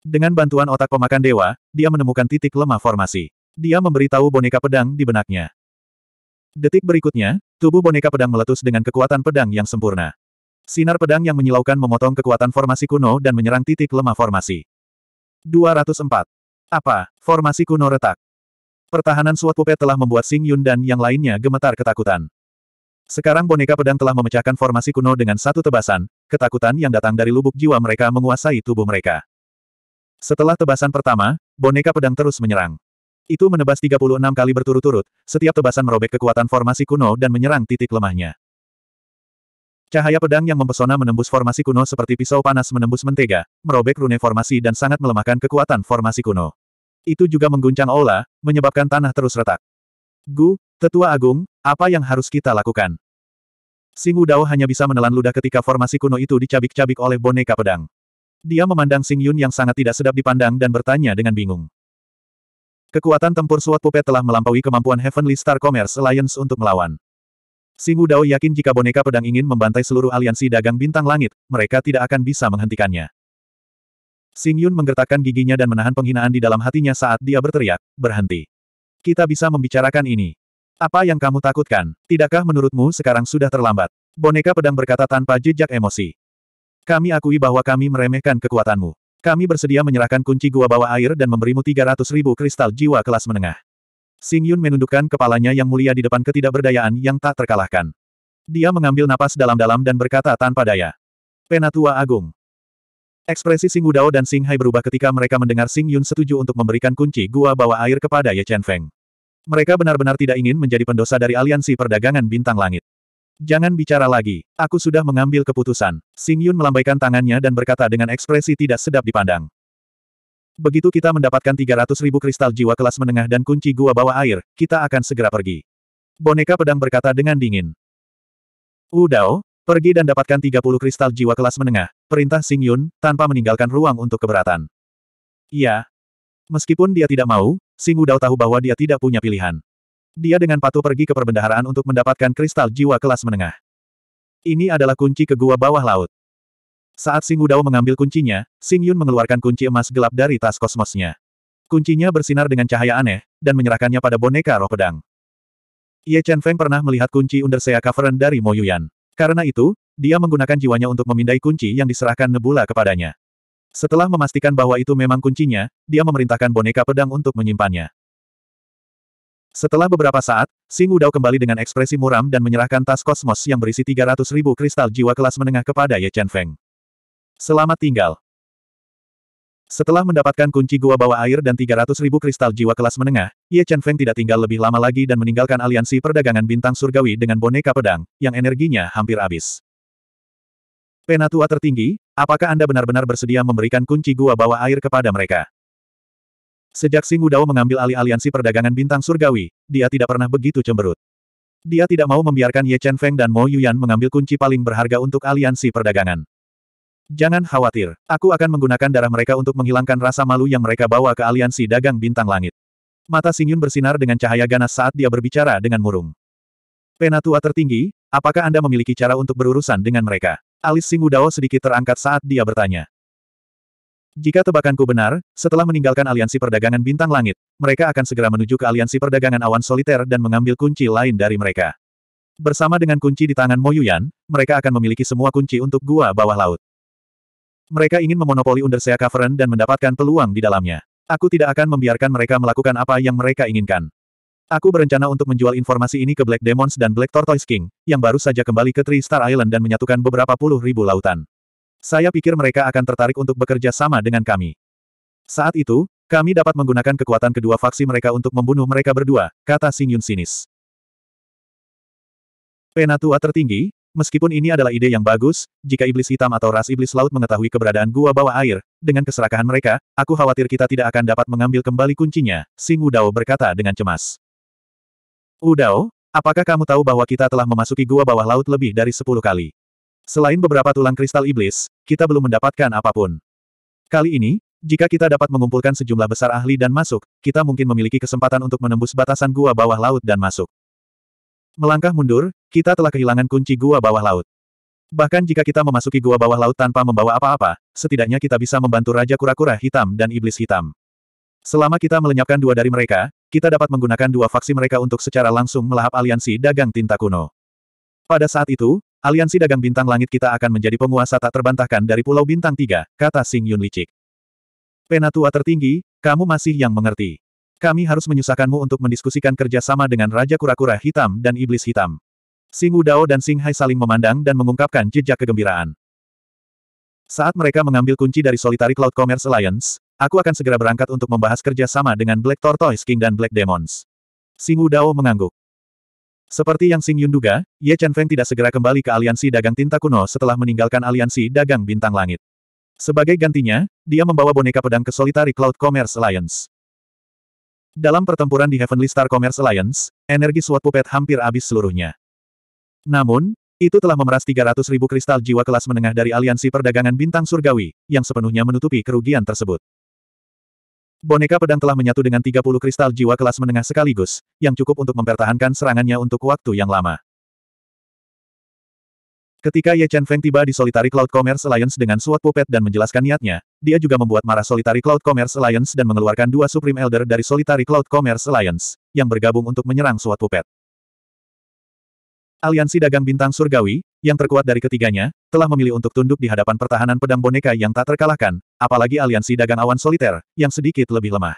Dengan bantuan otak pemakan dewa, dia menemukan titik lemah formasi. Dia memberitahu boneka pedang di benaknya. Detik berikutnya, tubuh boneka pedang meletus dengan kekuatan pedang yang sempurna. Sinar pedang yang menyilaukan memotong kekuatan formasi kuno dan menyerang titik lemah formasi. 204. Apa? Formasi kuno retak. Pertahanan Sword Puppet telah membuat Xing Yun dan yang lainnya gemetar ketakutan. Sekarang boneka pedang telah memecahkan formasi kuno dengan satu tebasan, ketakutan yang datang dari lubuk jiwa mereka menguasai tubuh mereka. Setelah tebasan pertama, boneka pedang terus menyerang. Itu menebas 36 kali berturut-turut, setiap tebasan merobek kekuatan formasi kuno dan menyerang titik lemahnya. Cahaya pedang yang mempesona menembus formasi kuno seperti pisau panas menembus mentega, merobek rune formasi dan sangat melemahkan kekuatan formasi kuno. Itu juga mengguncang aula, menyebabkan tanah terus retak. Gu, Tetua Agung, apa yang harus kita lakukan? Sing Wudao hanya bisa menelan ludah ketika formasi kuno itu dicabik-cabik oleh boneka pedang. Dia memandang Sing Yun yang sangat tidak sedap dipandang dan bertanya dengan bingung. Kekuatan tempur SWAT Puppet telah melampaui kemampuan Heavenly Star Commerce Alliance untuk melawan. Sing Wudao yakin jika boneka pedang ingin membantai seluruh aliansi dagang bintang langit, mereka tidak akan bisa menghentikannya. Sing Yun menggertakkan giginya dan menahan penghinaan di dalam hatinya saat dia berteriak, berhenti. Kita bisa membicarakan ini. Apa yang kamu takutkan? Tidakkah menurutmu sekarang sudah terlambat? Boneka pedang berkata tanpa jejak emosi. Kami akui bahwa kami meremehkan kekuatanmu. Kami bersedia menyerahkan kunci gua bawah air dan memberimu 300 ribu kristal jiwa kelas menengah. Xing Yun menundukkan kepalanya yang mulia di depan ketidakberdayaan yang tak terkalahkan. Dia mengambil napas dalam-dalam dan berkata tanpa daya. Penatua Agung. Ekspresi Xing Wudao dan Xing Hai berubah ketika mereka mendengar Xing Yun setuju untuk memberikan kunci gua bawah air kepada Ye Chen Feng. Mereka benar-benar tidak ingin menjadi pendosa dari aliansi perdagangan bintang langit. Jangan bicara lagi, aku sudah mengambil keputusan. Xing Yun melambaikan tangannya dan berkata dengan ekspresi tidak sedap dipandang. Begitu kita mendapatkan 300 ribu kristal jiwa kelas menengah dan kunci gua bawah air, kita akan segera pergi. Boneka pedang berkata dengan dingin. Udao, pergi dan dapatkan 30 kristal jiwa kelas menengah, perintah Xing Yun, tanpa meninggalkan ruang untuk keberatan. Iya. Meskipun dia tidak mau, Xing Udao tahu bahwa dia tidak punya pilihan. Dia dengan patuh pergi ke perbendaharaan untuk mendapatkan kristal jiwa kelas menengah. Ini adalah kunci ke gua bawah laut. Saat Xing Wudao mengambil kuncinya, Xing Yun mengeluarkan kunci emas gelap dari tas kosmosnya. Kuncinya bersinar dengan cahaya aneh, dan menyerahkannya pada boneka roh pedang. Ye Chen Feng pernah melihat kunci Undersea Cavern dari Mo Yuyan. Karena itu, dia menggunakan jiwanya untuk memindai kunci yang diserahkan Nebula kepadanya. Setelah memastikan bahwa itu memang kuncinya, dia memerintahkan boneka pedang untuk menyimpannya. Setelah beberapa saat, Xing Wudao kembali dengan ekspresi muram dan menyerahkan tas kosmos yang berisi 300 ribu kristal jiwa kelas menengah kepada Ye Chen Feng. Selamat tinggal. Setelah mendapatkan kunci gua bawah air dan 300 ribu kristal jiwa kelas menengah, Ye Chen Feng tidak tinggal lebih lama lagi dan meninggalkan aliansi perdagangan bintang surgawi dengan boneka pedang, yang energinya hampir habis. Penatua tertinggi, apakah Anda benar-benar bersedia memberikan kunci gua bawah air kepada mereka? Sejak Xing Wudao mengambil alih aliansi perdagangan bintang surgawi, dia tidak pernah begitu cemberut. Dia tidak mau membiarkan Ye Chen Feng dan Mo Yuyan mengambil kunci paling berharga untuk aliansi perdagangan. Jangan khawatir, aku akan menggunakan darah mereka untuk menghilangkan rasa malu yang mereka bawa ke aliansi dagang bintang langit. Mata Xing Yun bersinar dengan cahaya ganas saat dia berbicara dengan murung. Penatua tertinggi, apakah Anda memiliki cara untuk berurusan dengan mereka? Alis Xing Wudao sedikit terangkat saat dia bertanya. Jika tebakanku benar, setelah meninggalkan aliansi perdagangan bintang langit, mereka akan segera menuju ke aliansi perdagangan awan soliter dan mengambil kunci lain dari mereka. Bersama dengan kunci di tangan Mo Yuyan, mereka akan memiliki semua kunci untuk gua bawah laut. Mereka ingin memonopoli Undersea Cavern dan mendapatkan peluang di dalamnya. Aku tidak akan membiarkan mereka melakukan apa yang mereka inginkan. Aku berencana untuk menjual informasi ini ke Black Demons dan Black Tortoise King, yang baru saja kembali ke Three Star Island dan menyatukan beberapa puluh ribu lautan. Saya pikir mereka akan tertarik untuk bekerja sama dengan kami. Saat itu, kami dapat menggunakan kekuatan kedua faksi mereka untuk membunuh mereka berdua, kata Xing Yun sinis. Penatua tertinggi, Meskipun ini adalah ide yang bagus, jika iblis hitam atau ras iblis laut mengetahui keberadaan gua bawah air, dengan keserakahan mereka, aku khawatir kita tidak akan dapat mengambil kembali kuncinya, Sing Udao berkata dengan cemas. Udao, apakah kamu tahu bahwa kita telah memasuki gua bawah laut lebih dari sepuluh kali? Selain beberapa tulang kristal iblis, kita belum mendapatkan apa pun. Kali ini, jika kita dapat mengumpulkan sejumlah besar ahli dan masuk, kita mungkin memiliki kesempatan untuk menembus batasan gua bawah laut dan masuk. Melangkah mundur, kita telah kehilangan kunci gua bawah laut. Bahkan jika kita memasuki gua bawah laut tanpa membawa apa-apa, setidaknya kita bisa membantu Raja Kura-Kura Hitam dan Iblis Hitam. Selama kita melenyapkan dua dari mereka, kita dapat menggunakan dua faksi mereka untuk secara langsung melahap aliansi dagang tinta kuno. Pada saat itu, aliansi dagang bintang langit kita akan menjadi penguasa tak terbantahkan dari Pulau Bintang Tiga, kata Sing Yun Licik. Penatua tertinggi, kamu masih yang mengerti. Kami harus menyusahkanmu untuk mendiskusikan kerjasama dengan Raja Kura-Kura Hitam dan Iblis Hitam. Sing Wudao dan Sing Hai saling memandang dan mengungkapkan jejak kegembiraan. Saat mereka mengambil kunci dari Solitary Cloud Commerce Alliance, aku akan segera berangkat untuk membahas kerjasama dengan Black Tortoise King dan Black Demons. Sing Wudao mengangguk. Seperti yang Sing Yun duga, Ye Chen Feng tidak segera kembali ke aliansi dagang tinta kuno setelah meninggalkan aliansi dagang bintang langit. Sebagai gantinya, dia membawa boneka pedang ke Solitary Cloud Commerce Alliance. Dalam pertempuran di Heavenly Star Commerce Alliance, energi SWOT Puppet hampir habis seluruhnya. Namun, itu telah memeras 300 ribu kristal jiwa kelas menengah dari aliansi perdagangan bintang surgawi, yang sepenuhnya menutupi kerugian tersebut. Boneka pedang telah menyatu dengan 30 kristal jiwa kelas menengah sekaligus, yang cukup untuk mempertahankan serangannya untuk waktu yang lama. Ketika Ye Chen Feng tiba di Solitary Cloud Commerce Alliance dengan SWOT Puppet dan menjelaskan niatnya, dia juga membuat marah Solitary Cloud Commerce Alliance dan mengeluarkan dua Supreme Elder dari Solitary Cloud Commerce Alliance, yang bergabung untuk menyerang SWOT Puppet. Aliansi Dagang Bintang Surgawi, yang terkuat dari ketiganya, telah memilih untuk tunduk di hadapan pertahanan pedang boneka yang tak terkalahkan, apalagi aliansi dagang awan soliter, yang sedikit lebih lemah.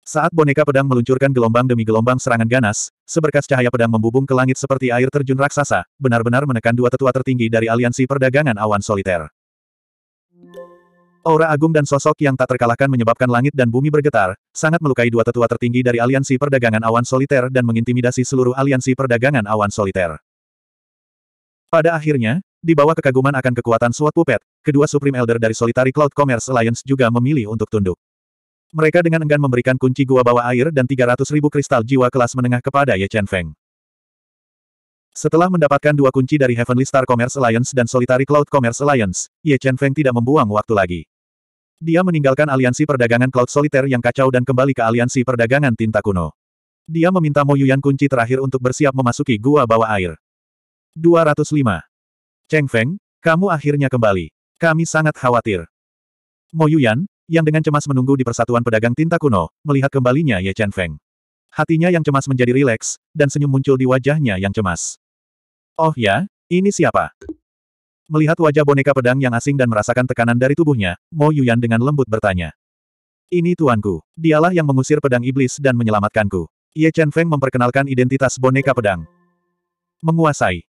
Saat boneka pedang meluncurkan gelombang demi gelombang serangan ganas, seberkas cahaya pedang membubung ke langit seperti air terjun raksasa, benar-benar menekan dua tetua tertinggi dari aliansi perdagangan awan soliter. Aura agung dan sosok yang tak terkalahkan menyebabkan langit dan bumi bergetar, sangat melukai dua tetua tertinggi dari aliansi perdagangan awan soliter dan mengintimidasi seluruh aliansi perdagangan awan soliter. Pada akhirnya, di bawah kekaguman akan kekuatan SWOT Puppet, kedua Supreme Elder dari Solitary Cloud Commerce Alliance juga memilih untuk tunduk. Mereka dengan enggan memberikan kunci gua bawah air dan 300 ribu kristal jiwa kelas menengah kepada Ye Chen Feng. Setelah mendapatkan dua kunci dari Heavenly Star Commerce Alliance dan Solitary Cloud Commerce Alliance, Ye Chen Feng tidak membuang waktu lagi. Dia meninggalkan aliansi perdagangan Cloud Solitaire yang kacau dan kembali ke aliansi perdagangan tinta kuno. Dia meminta Mo Yuyan kunci terakhir untuk bersiap memasuki gua bawah air. 205. Cheng Feng, kamu akhirnya kembali. Kami sangat khawatir. Mo Yuyan, yang dengan cemas menunggu di persatuan pedagang tinta kuno, melihat kembalinya Ye Chen Feng. Hatinya yang cemas menjadi rileks, dan senyum muncul di wajahnya yang cemas. Oh ya, ini siapa? Melihat wajah boneka pedang yang asing dan merasakan tekanan dari tubuhnya, Mo Yuyan dengan lembut bertanya. Ini tuanku. Dialah yang mengusir pedang iblis dan menyelamatkanku. Ye Chen Feng memperkenalkan identitas boneka pedang. Menguasai.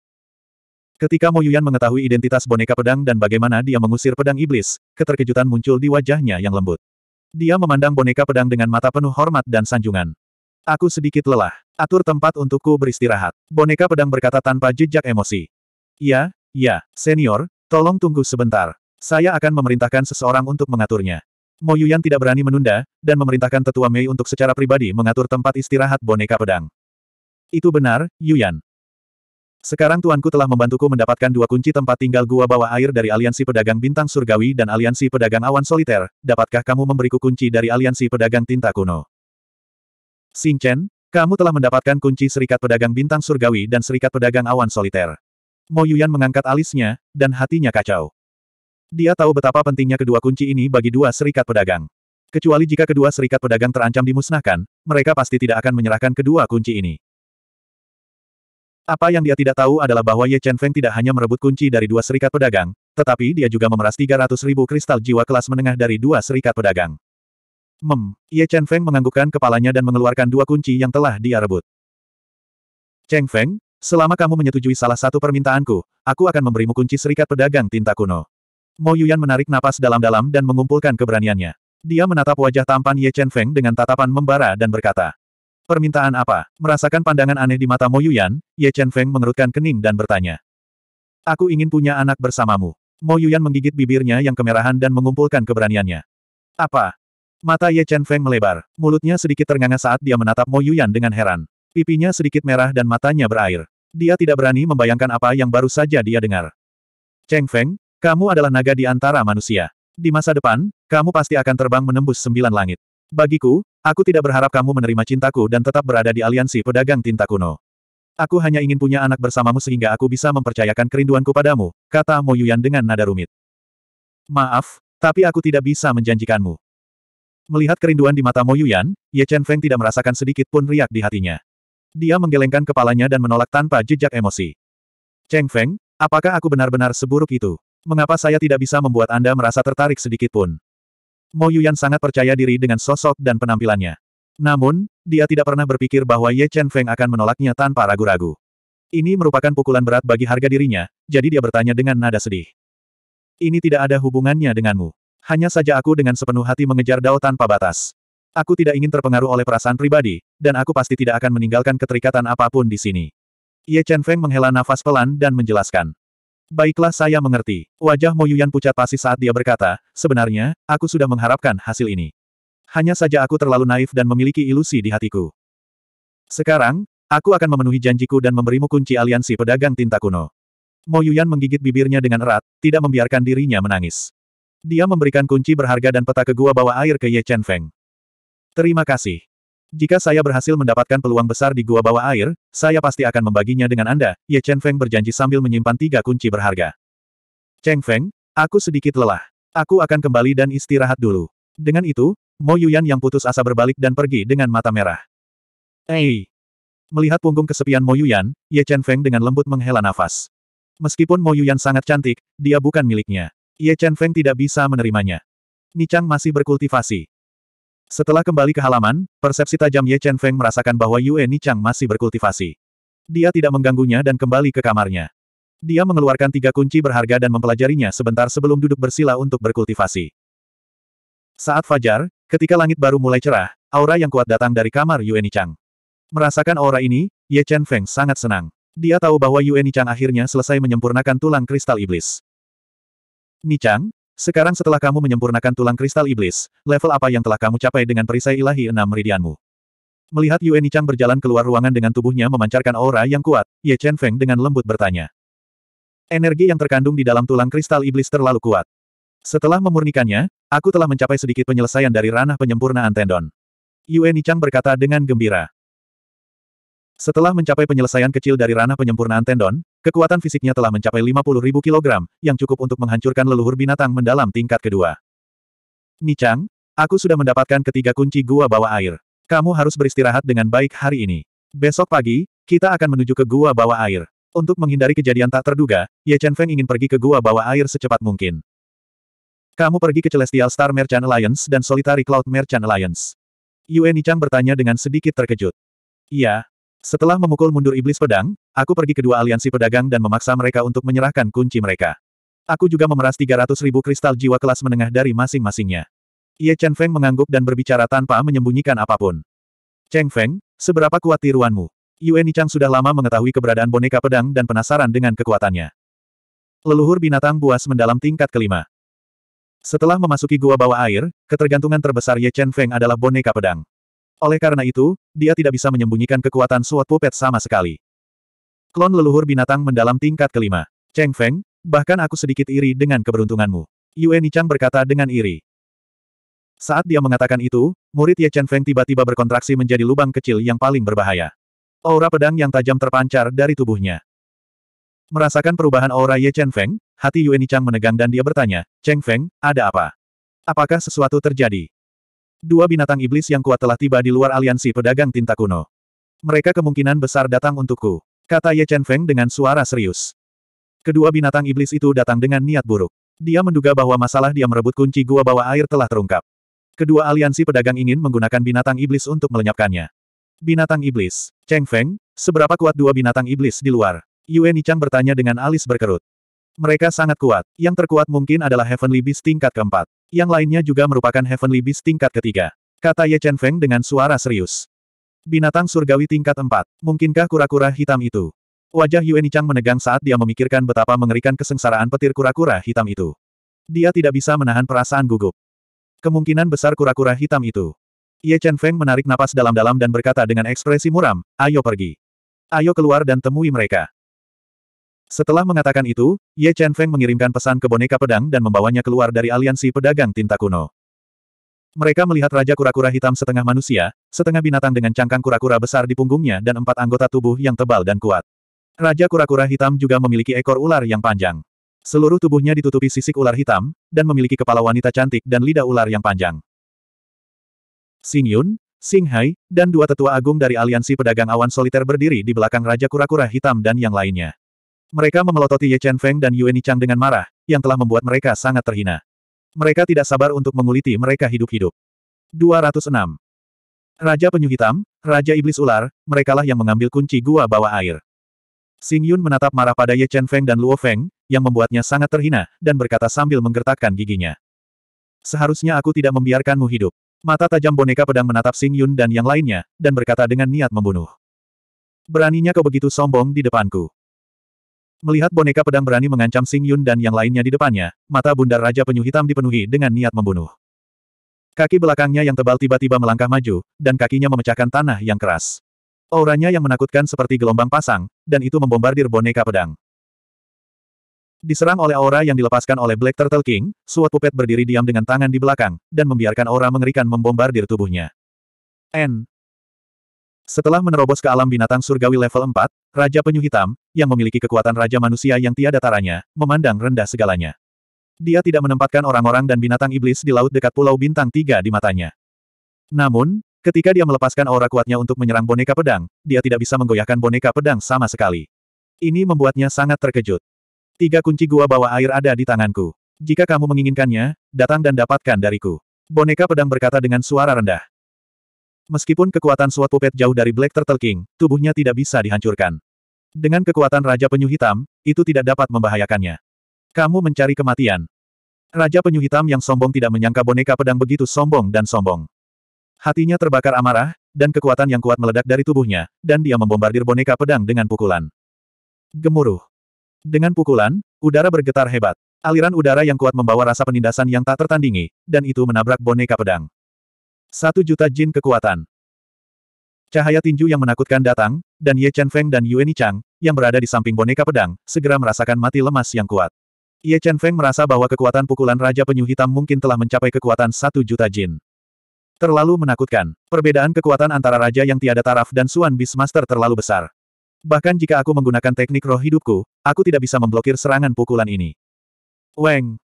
Ketika Mo Yuyan mengetahui identitas boneka pedang dan bagaimana dia mengusir pedang iblis, keterkejutan muncul di wajahnya yang lembut. Dia memandang boneka pedang dengan mata penuh hormat dan sanjungan. Aku sedikit lelah. Atur tempat untukku beristirahat. Boneka pedang berkata tanpa jejak emosi. Ya, ya, senior, tolong tunggu sebentar. Saya akan memerintahkan seseorang untuk mengaturnya. Mo Yuyan tidak berani menunda, dan memerintahkan tetua Mei untuk secara pribadi mengatur tempat istirahat boneka pedang. Itu benar, Yuyan. Sekarang tuanku telah membantuku mendapatkan dua kunci tempat tinggal gua bawah air dari Aliansi Pedagang Bintang Surgawi dan Aliansi Pedagang Awan Soliter. Dapatkah kamu memberiku kunci dari Aliansi Pedagang Tinta Kuno? Xing Chen, kamu telah mendapatkan kunci Serikat Pedagang Bintang Surgawi dan Serikat Pedagang Awan Soliter. Mo Yuyan mengangkat alisnya, dan hatinya kacau. Dia tahu betapa pentingnya kedua kunci ini bagi dua serikat pedagang. Kecuali jika kedua serikat pedagang terancam dimusnahkan, mereka pasti tidak akan menyerahkan kedua kunci ini. Apa yang dia tidak tahu adalah bahwa Ye Chen Feng tidak hanya merebut kunci dari dua serikat pedagang, tetapi dia juga memeras 300 ribu kristal jiwa kelas menengah dari dua serikat pedagang. Mem, Ye Chen Feng menganggukkan kepalanya dan mengeluarkan dua kunci yang telah dia rebut. Cheng Feng, selama kamu menyetujui salah satu permintaanku, aku akan memberimu kunci serikat pedagang tinta kuno. Mo Yuyan menarik napas dalam-dalam dan mengumpulkan keberaniannya. Dia menatap wajah tampan Ye Chen Feng dengan tatapan membara dan berkata, Permintaan apa? Merasakan pandangan aneh di mata Mo Yuyan, Ye Chen Feng mengerutkan kening dan bertanya. Aku ingin punya anak bersamamu. Mo Yuyan menggigit bibirnya yang kemerahan dan mengumpulkan keberaniannya. Apa? Mata Ye Chen Feng melebar. Mulutnya sedikit ternganga saat dia menatap Mo Yuyan dengan heran. Pipinya sedikit merah dan matanya berair. Dia tidak berani membayangkan apa yang baru saja dia dengar. Cheng Feng, kamu adalah naga di antara manusia. Di masa depan, kamu pasti akan terbang menembus sembilan langit. Bagiku, aku tidak berharap kamu menerima cintaku dan tetap berada di aliansi pedagang tinta kuno. Aku hanya ingin punya anak bersamamu sehingga aku bisa mempercayakan kerinduanku padamu, kata Mo Yuyan dengan nada rumit. Maaf, tapi aku tidak bisa menjanjikanmu. Melihat kerinduan di mata Mo Yuyan, Ye Chen Feng tidak merasakan sedikit pun riak di hatinya. Dia menggelengkan kepalanya dan menolak tanpa jejak emosi. Cheng Feng, apakah aku benar-benar seburuk itu? Mengapa saya tidak bisa membuat Anda merasa tertarik sedikit pun? Mo Yuyan sangat percaya diri dengan sosok dan penampilannya. Namun, dia tidak pernah berpikir bahwa Ye Chen Feng akan menolaknya tanpa ragu-ragu. Ini merupakan pukulan berat bagi harga dirinya, jadi dia bertanya dengan nada sedih. Ini tidak ada hubungannya denganmu. Hanya saja aku dengan sepenuh hati mengejar Dao tanpa batas. Aku tidak ingin terpengaruh oleh perasaan pribadi, dan aku pasti tidak akan meninggalkan keterikatan apa pun di sini. Ye Chen Feng menghela nafas pelan dan menjelaskan. Baiklah saya mengerti. Wajah Mo Yuyan pucat pasi saat dia berkata, sebenarnya, aku sudah mengharapkan hasil ini. Hanya saja aku terlalu naif dan memiliki ilusi di hatiku. Sekarang, aku akan memenuhi janjiku dan memberimu kunci aliansi pedagang tinta kuno. Mo Yuyan menggigit bibirnya dengan erat, tidak membiarkan dirinya menangis. Dia memberikan kunci berharga dan peta ke gua bawah air ke Ye Chen Feng. Terima kasih. Jika saya berhasil mendapatkan peluang besar di gua bawah air, saya pasti akan membaginya dengan Anda, Ye Chen Feng berjanji sambil menyimpan tiga kunci berharga. Cheng Feng, aku sedikit lelah. Aku akan kembali dan istirahat dulu. Dengan itu, Mo Yuyan yang putus asa berbalik dan pergi dengan mata merah. Hei! Melihat punggung kesepian Mo Yuyan, Ye Chen Feng dengan lembut menghela nafas. Meskipun Mo Yuyan sangat cantik, dia bukan miliknya. Ye Chen Feng tidak bisa menerimanya. Nichang masih berkultivasi. Setelah kembali ke halaman, persepsi tajam Ye Chen Feng merasakan bahwa Yue Nichang masih berkultivasi. Dia tidak mengganggunya dan kembali ke kamarnya. Dia mengeluarkan tiga kunci berharga dan mempelajarinya sebentar sebelum duduk bersila untuk berkultivasi. Saat fajar, ketika langit baru mulai cerah, aura yang kuat datang dari kamar Yue Nichang. Merasakan aura ini, Ye Chen Feng sangat senang. Dia tahu bahwa Yue Nichang akhirnya selesai menyempurnakan tulang kristal iblis. Nichang, sekarang setelah kamu menyempurnakan tulang kristal iblis, level apa yang telah kamu capai dengan perisai ilahi enam meridianmu? Melihat Yue Nichang berjalan keluar ruangan dengan tubuhnya memancarkan aura yang kuat, Ye Chen Feng dengan lembut bertanya. Energi yang terkandung di dalam tulang kristal iblis terlalu kuat. Setelah memurnikannya, aku telah mencapai sedikit penyelesaian dari ranah penyempurnaan tendon. Yue Nichang berkata dengan gembira. Setelah mencapai penyelesaian kecil dari ranah penyempurnaan tendon, kekuatan fisiknya telah mencapai 50.000 kg, yang cukup untuk menghancurkan leluhur binatang mendalam tingkat kedua. Nichang, aku sudah mendapatkan ketiga kunci gua bawah air. Kamu harus beristirahat dengan baik hari ini. Besok pagi, kita akan menuju ke gua bawah air. Untuk menghindari kejadian tak terduga, Ye Chen Feng ingin pergi ke gua bawah air secepat mungkin. Kamu pergi ke Celestial Star Merchant Alliance dan Solitary Cloud Merchant Alliance. Yue Nichang bertanya dengan sedikit terkejut. Iya, setelah memukul mundur iblis pedang, aku pergi ke dua aliansi pedagang dan memaksa mereka untuk menyerahkan kunci mereka. Aku juga memeras 300 ribu kristal jiwa kelas menengah dari masing-masingnya. Ye Chen Feng mengangguk dan berbicara tanpa menyembunyikan apa pun. Cheng Feng, seberapa kuat tiruanmu? Yue Nichang sudah lama mengetahui keberadaan boneka pedang dan penasaran dengan kekuatannya. Leluhur binatang buas mendalam tingkat kelima. Setelah memasuki gua bawah air, ketergantungan terbesar Ye Chen Feng adalah boneka pedang. Oleh karena itu, dia tidak bisa menyembunyikan kekuatan suat puppet sama sekali. Klon leluhur binatang mendalam tingkat kelima. Cheng Feng, bahkan aku sedikit iri dengan keberuntunganmu. Yue Nichang berkata dengan iri. Saat dia mengatakan itu, murid Ye Chen Feng tiba-tiba berkontraksi menjadi lubang kecil yang paling berbahaya. Aura pedang yang tajam terpancar dari tubuhnya. Merasakan perubahan aura Ye Chen Feng, hati Yue Nichang menegang dan dia bertanya, Cheng Feng, ada apa? Apakah sesuatu terjadi? Dua binatang iblis yang kuat telah tiba di luar aliansi pedagang tinta kuno. Mereka kemungkinan besar datang untukku, kata Ye Chen Feng dengan suara serius. Kedua binatang iblis itu datang dengan niat buruk. Dia menduga bahwa masalah dia merebut kunci gua bawah air telah terungkap. Kedua aliansi pedagang ingin menggunakan binatang iblis untuk melenyapkannya. Binatang iblis, Cheng Feng, seberapa kuat dua binatang iblis di luar? Yue Nichang bertanya dengan alis berkerut. Mereka sangat kuat. Yang terkuat mungkin adalah Heavenly Beast tingkat keempat. Yang lainnya juga merupakan Heavenly Beast tingkat ketiga. Kata Ye Chen Feng dengan suara serius. Binatang surgawi tingkat empat. Mungkinkah kura-kura hitam itu? Wajah Yue Nichang menegang saat dia memikirkan betapa mengerikan kesengsaraan petir kura-kura hitam itu. Dia tidak bisa menahan perasaan gugup. Kemungkinan besar kura-kura hitam itu. Ye Chen Feng menarik napas dalam-dalam dan berkata dengan ekspresi muram, ayo pergi. Ayo keluar dan temui mereka. Setelah mengatakan itu, Ye Chen Feng mengirimkan pesan ke boneka pedang dan membawanya keluar dari aliansi pedagang tinta kuno. Mereka melihat Raja Kura-Kura Hitam setengah manusia, setengah binatang dengan cangkang kura-kura besar di punggungnya dan empat anggota tubuh yang tebal dan kuat. Raja Kura-Kura Hitam juga memiliki ekor ular yang panjang. Seluruh tubuhnya ditutupi sisik ular hitam, dan memiliki kepala wanita cantik dan lidah ular yang panjang. Xing Yun, Xing Hai, dan dua tetua agung dari aliansi pedagang awan soliter berdiri di belakang Raja Kura-Kura Hitam dan yang lainnya. Mereka memelototi Ye Chen Feng dan Yue Nichang dengan marah, yang telah membuat mereka sangat terhina. Mereka tidak sabar untuk menguliti mereka hidup-hidup. 206. Raja Penyu Hitam, Raja Iblis Ular, merekalah yang mengambil kunci gua bawah air. Xing Yun menatap marah pada Ye Chen Feng dan Luo Feng, yang membuatnya sangat terhina, dan berkata sambil menggertakkan giginya. Seharusnya aku tidak membiarkanmu hidup. Mata tajam boneka pedang menatap Xing Yun dan yang lainnya, dan berkata dengan niat membunuh. Beraninya kau begitu sombong di depanku. Melihat boneka pedang berani mengancam Xing Yun dan yang lainnya di depannya, mata bundar Raja Penyu Hitam dipenuhi dengan niat membunuh. Kaki belakangnya yang tebal tiba-tiba melangkah maju, dan kakinya memecahkan tanah yang keras. Auranya yang menakutkan seperti gelombang pasang, dan itu membombardir boneka pedang. Diserang oleh aura yang dilepaskan oleh Black Turtle King, Suat Puppet berdiri diam dengan tangan di belakang, dan membiarkan aura mengerikan membombardir tubuhnya. N. Setelah menerobos ke alam binatang surgawi level 4, Raja Penyu Hitam, yang memiliki kekuatan Raja Manusia yang tiada taranya, memandang rendah segalanya. Dia tidak menempatkan orang-orang dan binatang iblis di laut dekat Pulau Bintang Tiga di matanya. Namun, Ketika dia melepaskan aura kuatnya untuk menyerang boneka pedang, dia tidak bisa menggoyahkan boneka pedang sama sekali. Ini membuatnya sangat terkejut. Tiga kunci gua bawah air ada di tanganku. Jika kamu menginginkannya, datang dan dapatkan dariku. Boneka pedang berkata dengan suara rendah. Meskipun kekuatan SWOT Puppet jauh dari Black Turtle King, tubuhnya tidak bisa dihancurkan. Dengan kekuatan Raja Penyu Hitam, itu tidak dapat membahayakannya. Kamu mencari kematian. Raja Penyu Hitam yang sombong tidak menyangka boneka pedang begitu sombong dan sombong. Hatinya terbakar amarah, dan kekuatan yang kuat meledak dari tubuhnya, dan dia membombardir boneka pedang dengan pukulan. Gemuruh. Dengan pukulan, udara bergetar hebat. Aliran udara yang kuat membawa rasa penindasan yang tak tertandingi, dan itu menabrak boneka pedang. Satu juta jin kekuatan. Cahaya tinju yang menakutkan datang, dan Ye Chen Feng dan Yue Chang, yang berada di samping boneka pedang, segera merasakan mati lemas yang kuat. Ye Chen Feng merasa bahwa kekuatan pukulan Raja Penyu Hitam mungkin telah mencapai kekuatan satu juta jin. Terlalu menakutkan. Perbedaan kekuatan antara Raja yang tiada taraf dan Suan Beastmaster terlalu besar. Bahkan jika aku menggunakan teknik roh hidupku, aku tidak bisa memblokir serangan pukulan ini. Weng.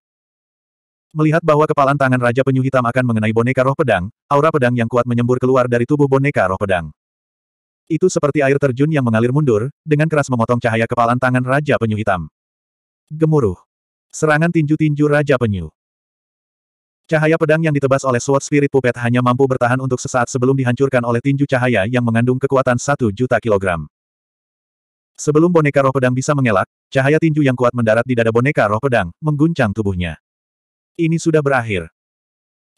Melihat bahwa kepalan tangan Raja Penyu Hitam akan mengenai boneka roh pedang, aura pedang yang kuat menyembur keluar dari tubuh boneka roh pedang. Itu seperti air terjun yang mengalir mundur, dengan keras memotong cahaya kepalan tangan Raja Penyu Hitam. Gemuruh. Serangan tinju-tinju Raja Penyu. Cahaya pedang yang ditebas oleh Sword Spirit Puppet hanya mampu bertahan untuk sesaat sebelum dihancurkan oleh tinju cahaya yang mengandung kekuatan satu juta kilogram. Sebelum boneka roh pedang bisa mengelak, cahaya tinju yang kuat mendarat di dada boneka roh pedang, mengguncang tubuhnya. Ini sudah berakhir.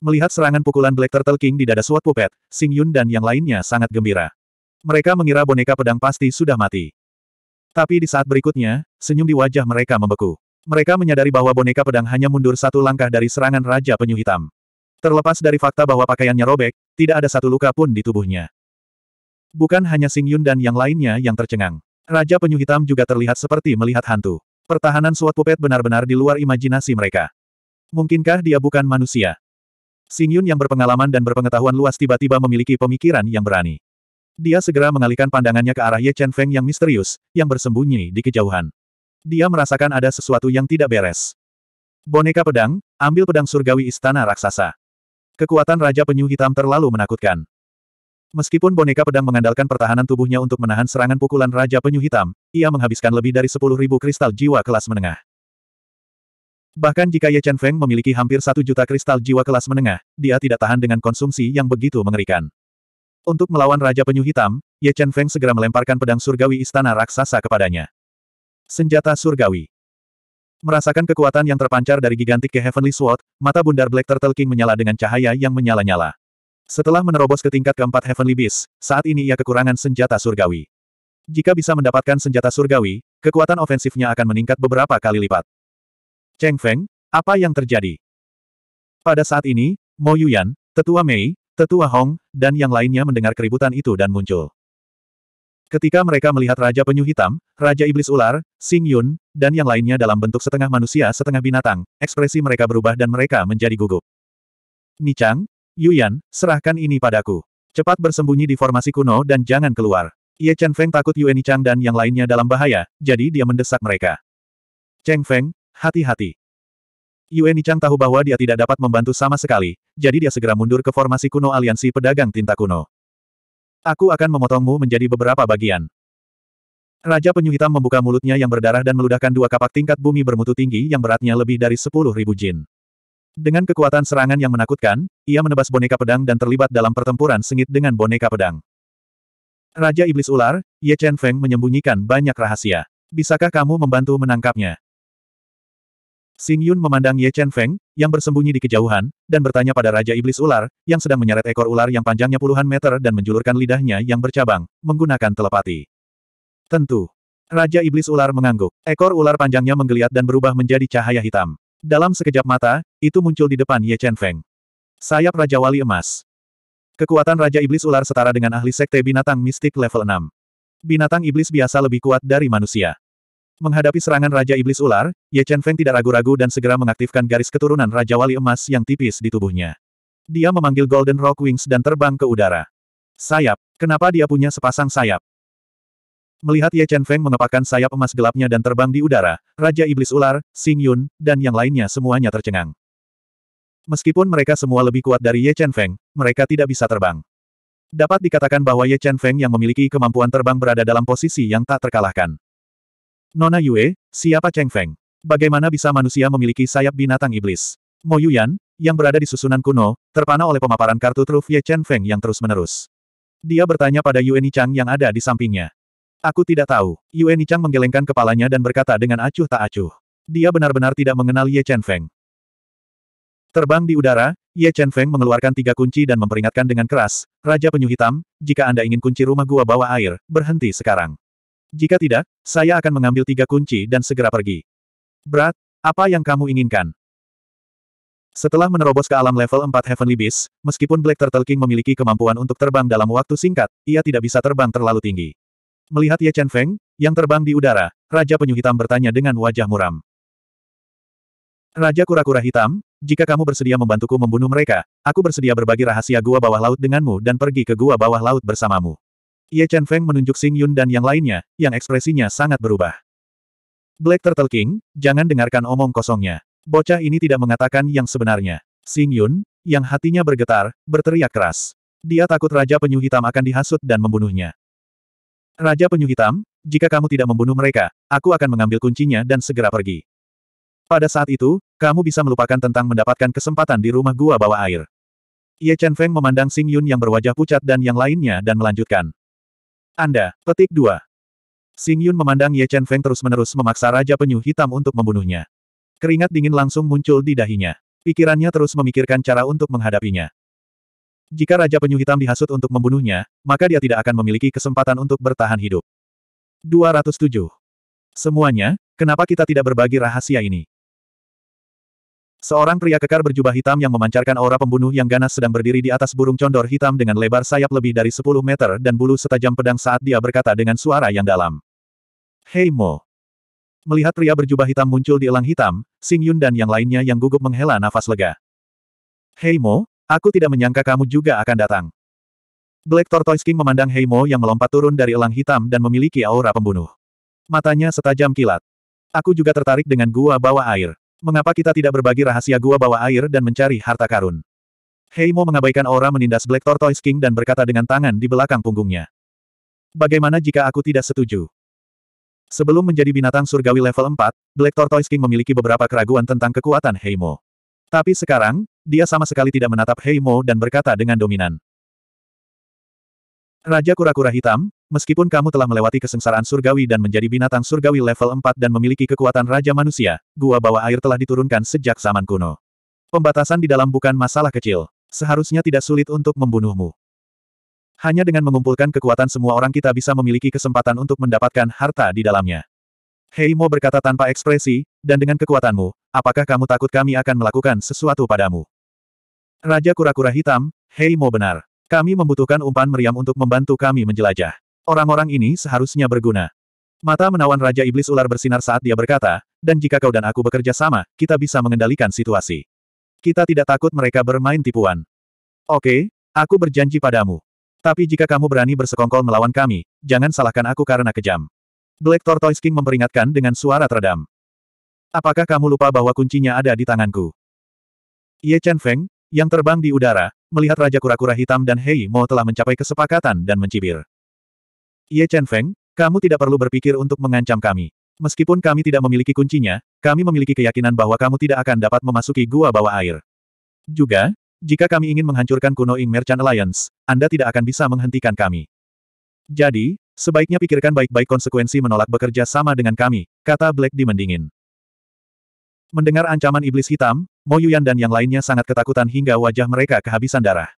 Melihat serangan pukulan Black Turtle King di dada Sword Puppet, Xing Yun dan yang lainnya sangat gembira. Mereka mengira boneka pedang pasti sudah mati. Tapi di saat berikutnya, senyum di wajah mereka membeku. Mereka menyadari bahwa boneka pedang hanya mundur satu langkah dari serangan Raja Penyu Hitam. Terlepas dari fakta bahwa pakaiannya robek, tidak ada satu luka pun di tubuhnya. Bukan hanya Xing Yun dan yang lainnya yang tercengang. Raja Penyu Hitam juga terlihat seperti melihat hantu. Pertahanan SWAT Puppet benar-benar di luar imajinasi mereka. Mungkinkah dia bukan manusia? Xing Yun yang berpengalaman dan berpengetahuan luas tiba-tiba memiliki pemikiran yang berani. Dia segera mengalihkan pandangannya ke arah Ye Chen Feng yang misterius, yang bersembunyi di kejauhan. Dia merasakan ada sesuatu yang tidak beres. Boneka pedang, ambil pedang surgawi istana raksasa. Kekuatan Raja Penyu Hitam terlalu menakutkan. Meskipun boneka pedang mengandalkan pertahanan tubuhnya untuk menahan serangan pukulan Raja Penyu Hitam, ia menghabiskan lebih dari 10.000 kristal jiwa kelas menengah. Bahkan jika Ye Chen Feng memiliki hampir satu juta kristal jiwa kelas menengah, dia tidak tahan dengan konsumsi yang begitu mengerikan. Untuk melawan Raja Penyu Hitam, Ye Chen Feng segera melemparkan pedang surgawi istana raksasa kepadanya. Senjata surgawi. Merasakan kekuatan yang terpancar dari gigantik ke Heavenly Sword, mata bundar Black Turtle King menyala dengan cahaya yang menyala-nyala. Setelah menerobos ke tingkat keempat Heavenly Beast, saat ini ia kekurangan senjata surgawi. Jika bisa mendapatkan senjata surgawi, kekuatan ofensifnya akan meningkat beberapa kali lipat. Cheng Feng, apa yang terjadi? Pada saat ini, Mo Yuyan, Tetua Mei, Tetua Hong, dan yang lainnya mendengar keributan itu dan muncul. Ketika mereka melihat Raja Penyu Hitam, Raja Iblis Ular, Xing Yun, dan yang lainnya dalam bentuk setengah manusia setengah binatang, ekspresi mereka berubah dan mereka menjadi gugup. Nichang, Yuyan, serahkan ini padaku. Cepat bersembunyi di formasi kuno dan jangan keluar. Ye Chen Feng takut Yue Nichang dan yang lainnya dalam bahaya, jadi dia mendesak mereka. Cheng Feng, hati-hati. Yue Nichang tahu bahwa dia tidak dapat membantu sama sekali, jadi dia segera mundur ke formasi kuno aliansi pedagang tinta kuno. Aku akan memotongmu menjadi beberapa bagian. Raja Penyu Hitam membuka mulutnya yang berdarah dan meludahkan dua kapak tingkat bumi bermutu tinggi yang beratnya lebih dari sepuluh ribu jin. Dengan kekuatan serangan yang menakutkan, ia menebas boneka pedang dan terlibat dalam pertempuran sengit dengan boneka pedang. Raja Iblis Ular, Ye Chen Feng menyembunyikan banyak rahasia. Bisakah kamu membantu menangkapnya? Xing Yun memandang Ye Chen Feng, yang bersembunyi di kejauhan, dan bertanya pada Raja Iblis Ular, yang sedang menyeret ekor ular yang panjangnya puluhan meter dan menjulurkan lidahnya yang bercabang, menggunakan telepati. Tentu. Raja Iblis Ular mengangguk. Ekor ular panjangnya menggeliat dan berubah menjadi cahaya hitam. Dalam sekejap mata, itu muncul di depan Ye Chen Feng. Sayap Raja Wali Emas. Kekuatan Raja Iblis Ular setara dengan ahli sekte binatang mistik level 6. Binatang iblis biasa lebih kuat dari manusia. Menghadapi serangan Raja Iblis Ular, Ye Chen Feng tidak ragu-ragu dan segera mengaktifkan garis keturunan Raja Wali Emas yang tipis di tubuhnya. Dia memanggil Golden Rock Wings dan terbang ke udara. Sayap, kenapa dia punya sepasang sayap? Melihat Ye Chen Feng mengepakkan sayap emas gelapnya dan terbang di udara, Raja Iblis Ular, Xing Yun, dan yang lainnya semuanya tercengang. Meskipun mereka semua lebih kuat dari Ye Chen Feng, mereka tidak bisa terbang. Dapat dikatakan bahwa Ye Chen Feng yang memiliki kemampuan terbang berada dalam posisi yang tak terkalahkan. Nona Yue, siapa Cheng Feng? Bagaimana bisa manusia memiliki sayap binatang iblis? Mo Yuyan, yang berada di susunan kuno, terpana oleh pemaparan kartu truf Ye Chen Feng yang terus-menerus. Dia bertanya pada Yue Nichang yang ada di sampingnya. Aku tidak tahu. Yue Nichang menggelengkan kepalanya dan berkata dengan acuh tak acuh. Dia benar-benar tidak mengenal Ye Chen Feng. Terbang di udara, Ye Chen Feng mengeluarkan tiga kunci dan memperingatkan dengan keras, Raja Penyu Hitam, jika Anda ingin kunci rumah gua bawah air, berhenti sekarang. Jika tidak, saya akan mengambil tiga kunci dan segera pergi. Berat, apa yang kamu inginkan? Setelah menerobos ke alam level 4 Heavenly Beast, meskipun Black Turtle King memiliki kemampuan untuk terbang dalam waktu singkat, ia tidak bisa terbang terlalu tinggi. Melihat Ye Chen Feng, yang terbang di udara, Raja Penyu Hitam bertanya dengan wajah muram. Raja Kura-Kura Hitam, jika kamu bersedia membantuku membunuh mereka, aku bersedia berbagi rahasia gua bawah laut denganmu dan pergi ke gua bawah laut bersamamu. Ye Chen Feng menunjuk Xing Yun dan yang lainnya, yang ekspresinya sangat berubah. Black Turtle King, jangan dengarkan omong kosongnya. Bocah ini tidak mengatakan yang sebenarnya. Xing Yun, yang hatinya bergetar, berteriak keras. Dia takut Raja Penyu Hitam akan dihasut dan membunuhnya. Raja Penyu Hitam, jika kamu tidak membunuh mereka, aku akan mengambil kuncinya dan segera pergi. Pada saat itu, kamu bisa melupakan tentang mendapatkan kesempatan di rumah gua bawah air. Ye Chen Feng memandang Xing Yun yang berwajah pucat dan yang lainnya dan melanjutkan. Anda, petik 2. Xing Yun memandang Ye Chen Feng terus-menerus memaksa Raja Penyu Hitam untuk membunuhnya. Keringat dingin langsung muncul di dahinya. Pikirannya terus memikirkan cara untuk menghadapinya. Jika Raja Penyu Hitam dihasut untuk membunuhnya, maka dia tidak akan memiliki kesempatan untuk bertahan hidup. 207. Semuanya, kenapa kita tidak berbagi rahasia ini? Seorang pria kekar berjubah hitam yang memancarkan aura pembunuh yang ganas sedang berdiri di atas burung condor hitam dengan lebar sayap lebih dari 10 meter dan bulu setajam pedang saat dia berkata dengan suara yang dalam. Hei Mo. Melihat pria berjubah hitam muncul di elang hitam, Xing Yun dan yang lainnya yang gugup menghela nafas lega. Hei Mo, aku tidak menyangka kamu juga akan datang. Black Tortoise King memandang Hei Mo yang melompat turun dari elang hitam dan memiliki aura pembunuh. Matanya setajam kilat. Aku juga tertarik dengan gua bawah air. Mengapa kita tidak berbagi rahasia gua bawah air dan mencari harta karun? Heimo mengabaikan aura menindas Black Tortoise King dan berkata dengan tangan di belakang punggungnya. Bagaimana jika aku tidak setuju? Sebelum menjadi binatang surgawi level 4, Black Tortoise King memiliki beberapa keraguan tentang kekuatan Heimo. Tapi sekarang, dia sama sekali tidak menatap Heimo dan berkata dengan dominan. Raja Kura-Kura Hitam, meskipun kamu telah melewati kesengsaraan surgawi dan menjadi binatang surgawi level 4 dan memiliki kekuatan Raja Manusia, gua bawah air telah diturunkan sejak zaman kuno. Pembatasan di dalam bukan masalah kecil. Seharusnya tidak sulit untuk membunuhmu. Hanya dengan mengumpulkan kekuatan semua orang kita bisa memiliki kesempatan untuk mendapatkan harta di dalamnya. Hei Mo berkata tanpa ekspresi, dan dengan kekuatanmu, apakah kamu takut kami akan melakukan sesuatu padamu? Raja Kura-Kura Hitam, Hei Mo benar. Kami membutuhkan umpan meriam untuk membantu kami menjelajah. Orang-orang ini seharusnya berguna. Mata menawan Raja Iblis Ular bersinar saat dia berkata, dan jika kau dan aku bekerja sama, kita bisa mengendalikan situasi. Kita tidak takut mereka bermain tipuan. Oke, aku berjanji padamu. Tapi jika kamu berani bersekongkol melawan kami, jangan salahkan aku karena kejam. Black Tortoise King memperingatkan dengan suara teredam. Apakah kamu lupa bahwa kuncinya ada di tanganku? Ye Chen Feng, yang terbang di udara, melihat Raja Kura-Kura Hitam dan Hei Mo telah mencapai kesepakatan dan mencibir. Ye Chen Feng, kamu tidak perlu berpikir untuk mengancam kami. Meskipun kami tidak memiliki kuncinya, kami memiliki keyakinan bahwa kamu tidak akan dapat memasuki gua bawah air. Juga, jika kami ingin menghancurkan kuno Ing Merchant Alliance, Anda tidak akan bisa menghentikan kami. Jadi, sebaiknya pikirkan baik-baik konsekuensi menolak bekerja sama dengan kami, kata Black Demon dingin. Mendengar ancaman iblis hitam, Mo Yuyan dan yang lainnya sangat ketakutan hingga wajah mereka kehabisan darah.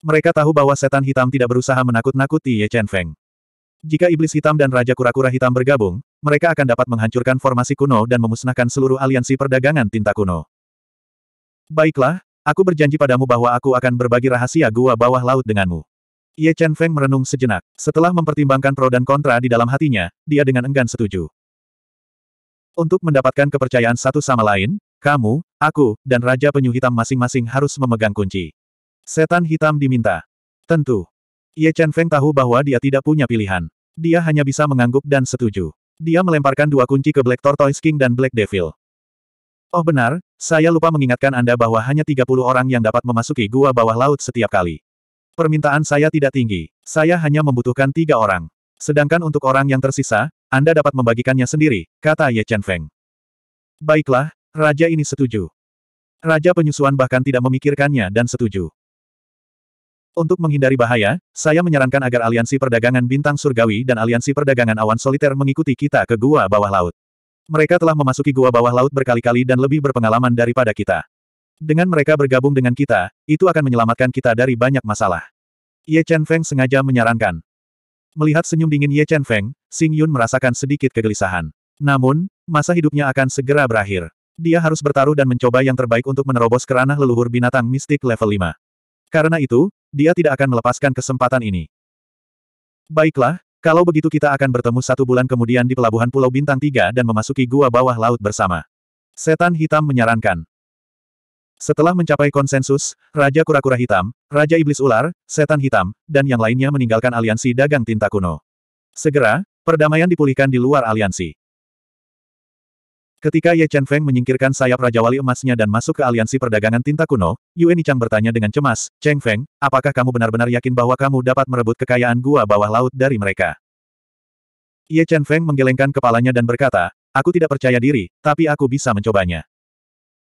Mereka tahu bahwa setan hitam tidak berusaha menakut-nakuti Ye Chen Feng. Jika iblis hitam dan Raja Kura-Kura Hitam bergabung, mereka akan dapat menghancurkan formasi kuno dan memusnahkan seluruh aliansi perdagangan tinta kuno. Baiklah, aku berjanji padamu bahwa aku akan berbagi rahasia gua bawah laut denganmu. Ye Chen Feng merenung sejenak. Setelah mempertimbangkan pro dan kontra di dalam hatinya, dia dengan enggan setuju. Untuk mendapatkan kepercayaan satu sama lain, kamu, aku, dan Raja Penyu Hitam masing-masing harus memegang kunci. Setan Hitam diminta. Tentu. Ye Chen Feng tahu bahwa dia tidak punya pilihan. Dia hanya bisa mengangguk dan setuju. Dia melemparkan dua kunci ke Black Tortoise King dan Black Devil. Oh benar, saya lupa mengingatkan Anda bahwa hanya 30 orang yang dapat memasuki gua bawah laut setiap kali. Permintaan saya tidak tinggi. Saya hanya membutuhkan tiga orang. Sedangkan untuk orang yang tersisa, Anda dapat membagikannya sendiri, kata Ye Chen Feng. Baiklah, Raja ini setuju. Raja penyusuan bahkan tidak memikirkannya dan setuju. Untuk menghindari bahaya, saya menyarankan agar aliansi perdagangan bintang surgawi dan aliansi perdagangan awan soliter mengikuti kita ke gua bawah laut. Mereka telah memasuki gua bawah laut berkali-kali dan lebih berpengalaman daripada kita. Dengan mereka bergabung dengan kita, itu akan menyelamatkan kita dari banyak masalah. Ye Chen Feng sengaja menyarankan. Melihat senyum dingin Ye Chen Feng, Xing Yun merasakan sedikit kegelisahan. Namun, masa hidupnya akan segera berakhir. Dia harus bertaruh dan mencoba yang terbaik untuk menerobos ke ranah leluhur binatang mistik level 5. Karena itu, dia tidak akan melepaskan kesempatan ini. Baiklah, kalau begitu kita akan bertemu satu bulan kemudian di pelabuhan Pulau Bintang 3 dan memasuki gua bawah laut bersama. Setan Hitam menyarankan. Setelah mencapai konsensus, Raja Kura-Kura Hitam, Raja Iblis Ular, Setan Hitam, dan yang lainnya meninggalkan aliansi dagang tinta kuno. Segera, perdamaian dipulihkan di luar aliansi. Ketika Ye Chen Feng menyingkirkan sayap Raja Wali emasnya dan masuk ke aliansi perdagangan tinta kuno, Yue Nichang bertanya dengan cemas, Cheng Feng, apakah kamu benar-benar yakin bahwa kamu dapat merebut kekayaan gua bawah laut dari mereka? Ye Chen Feng menggelengkan kepalanya dan berkata, aku tidak percaya diri, tapi aku bisa mencobanya.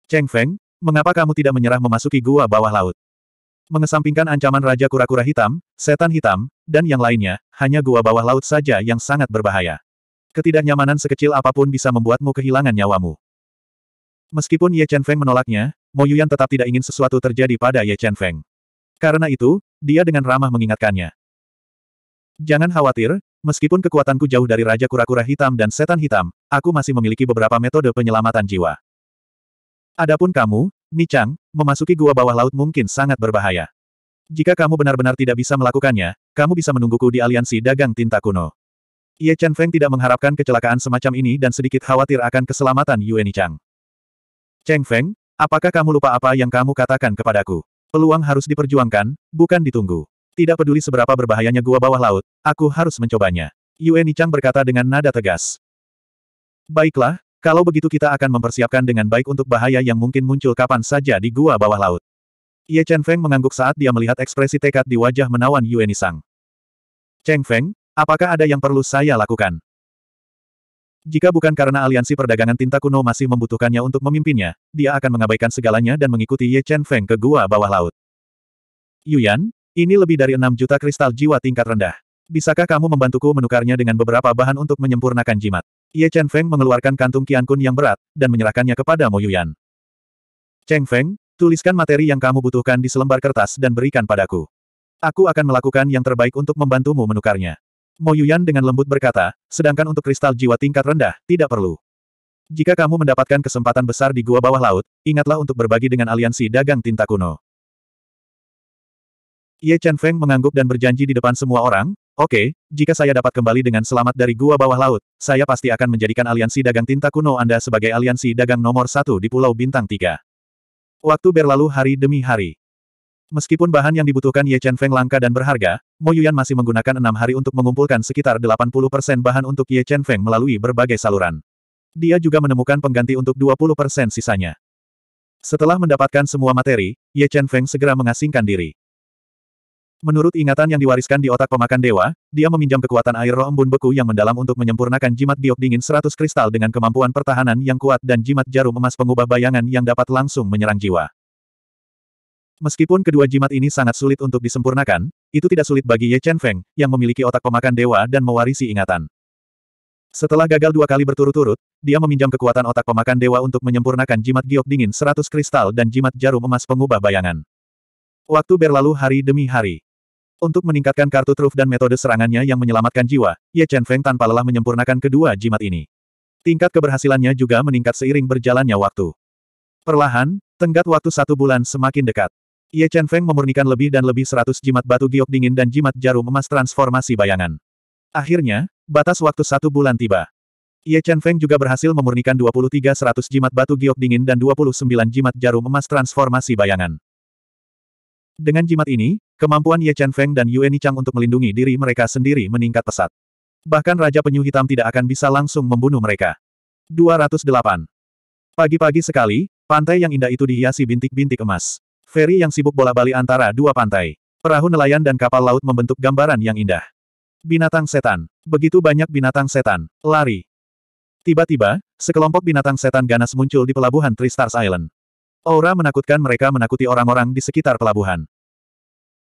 Cheng Feng, mengapa kamu tidak menyerah memasuki gua bawah laut? Mengesampingkan ancaman Raja Kura-Kura Hitam, Setan Hitam, dan yang lainnya, hanya gua bawah laut saja yang sangat berbahaya. Ketidaknyamanan sekecil apa pun bisa membuatmu kehilangan nyawamu. Meskipun Ye Chen Feng menolaknya, Mo Yuyan tetap tidak ingin sesuatu terjadi pada Ye Chen Feng. Karena itu, dia dengan ramah mengingatkannya. Jangan khawatir, meskipun kekuatanku jauh dari Raja Kura-Kura Hitam dan Setan Hitam, aku masih memiliki beberapa metode penyelamatan jiwa. Adapun kamu, Nichang, memasuki gua bawah laut mungkin sangat berbahaya. Jika kamu benar-benar tidak bisa melakukannya, kamu bisa menungguku di aliansi dagang tinta kuno. Ye Chen Feng tidak mengharapkan kecelakaan semacam ini dan sedikit khawatir akan keselamatan Yue Nichang. Cheng Feng, apakah kamu lupa apa yang kamu katakan kepadaku? Peluang harus diperjuangkan, bukan ditunggu. Tidak peduli seberapa berbahayanya gua bawah laut, aku harus mencobanya. Yue Nichang berkata dengan nada tegas. Baiklah, kalau begitu kita akan mempersiapkan dengan baik untuk bahaya yang mungkin muncul kapan saja di gua bawah laut. Ye Chen Feng mengangguk saat dia melihat ekspresi tekad di wajah menawan Yue Nisang. Cheng Feng, Apakah ada yang perlu saya lakukan? Jika bukan karena aliansi perdagangan tinta kuno masih membutuhkannya untuk memimpinnya, dia akan mengabaikan segalanya dan mengikuti Ye Chen Feng ke gua bawah laut. Yuyan, ini lebih dari enam juta kristal jiwa tingkat rendah. Bisakah kamu membantuku menukarnya dengan beberapa bahan untuk menyempurnakan jimat? Ye Chen Feng mengeluarkan kantung Qiankun yang berat, dan menyerahkannya kepada Mo Yuyan. Cheng Feng, tuliskan materi yang kamu butuhkan di selembar kertas dan berikan padaku. Aku akan melakukan yang terbaik untuk membantumu menukarnya. Mo Yuyan dengan lembut berkata, sedangkan untuk kristal jiwa tingkat rendah, tidak perlu. Jika kamu mendapatkan kesempatan besar di gua bawah laut, ingatlah untuk berbagi dengan aliansi dagang tinta kuno. Ye Chen Feng mengangguk dan berjanji di depan semua orang, Oke, okay, jika saya dapat kembali dengan selamat dari gua bawah laut, saya pasti akan menjadikan aliansi dagang tinta kuno Anda sebagai aliansi dagang nomor satu di Pulau Bintang Tiga. Waktu berlalu hari demi hari. Meskipun bahan yang dibutuhkan Ye Chen Feng langka dan berharga, Mo Yuyan masih menggunakan enam hari untuk mengumpulkan sekitar 80% bahan untuk Ye Chen Feng melalui berbagai saluran. Dia juga menemukan pengganti untuk 20% sisanya. Setelah mendapatkan semua materi, Ye Chen Feng segera mengasingkan diri. Menurut ingatan yang diwariskan di otak pemakan dewa, dia meminjam kekuatan air roh embun beku yang mendalam untuk menyempurnakan jimat giok dingin 100 kristal dengan kemampuan pertahanan yang kuat dan jimat jarum emas pengubah bayangan yang dapat langsung menyerang jiwa. Meskipun kedua jimat ini sangat sulit untuk disempurnakan, itu tidak sulit bagi Ye Chen Feng, yang memiliki otak pemakan dewa dan mewarisi ingatan. Setelah gagal dua kali berturut-turut, dia meminjam kekuatan otak pemakan dewa untuk menyempurnakan jimat giok dingin 100 kristal dan jimat jarum emas pengubah bayangan. Waktu berlalu hari demi hari. Untuk meningkatkan kartu truf dan metode serangannya yang menyelamatkan jiwa, Ye Chen Feng tanpa lelah menyempurnakan kedua jimat ini. Tingkat keberhasilannya juga meningkat seiring berjalannya waktu. Perlahan, tenggat waktu satu bulan semakin dekat. Ye Chen Feng memurnikan lebih dan lebih seratus jimat batu giok dingin dan jimat jarum emas transformasi bayangan. Akhirnya, batas waktu satu bulan tiba. Ye Chen Feng juga berhasil memurnikan 23 seratus jimat batu giok dingin dan 29 jimat jarum emas transformasi bayangan. Dengan jimat ini, kemampuan Ye Chen Feng dan Yue Nichang untuk melindungi diri mereka sendiri meningkat pesat. Bahkan Raja Penyu Hitam tidak akan bisa langsung membunuh mereka. 208. Pagi-pagi sekali, pantai yang indah itu dihiasi bintik-bintik emas. Ferry yang sibuk bola bali antara dua pantai. Perahu nelayan dan kapal laut membentuk gambaran yang indah. Binatang setan. Begitu banyak binatang setan. Lari. Tiba-tiba, sekelompok binatang setan ganas muncul di pelabuhan Tristars Island. Aura menakutkan mereka menakuti orang-orang di sekitar pelabuhan.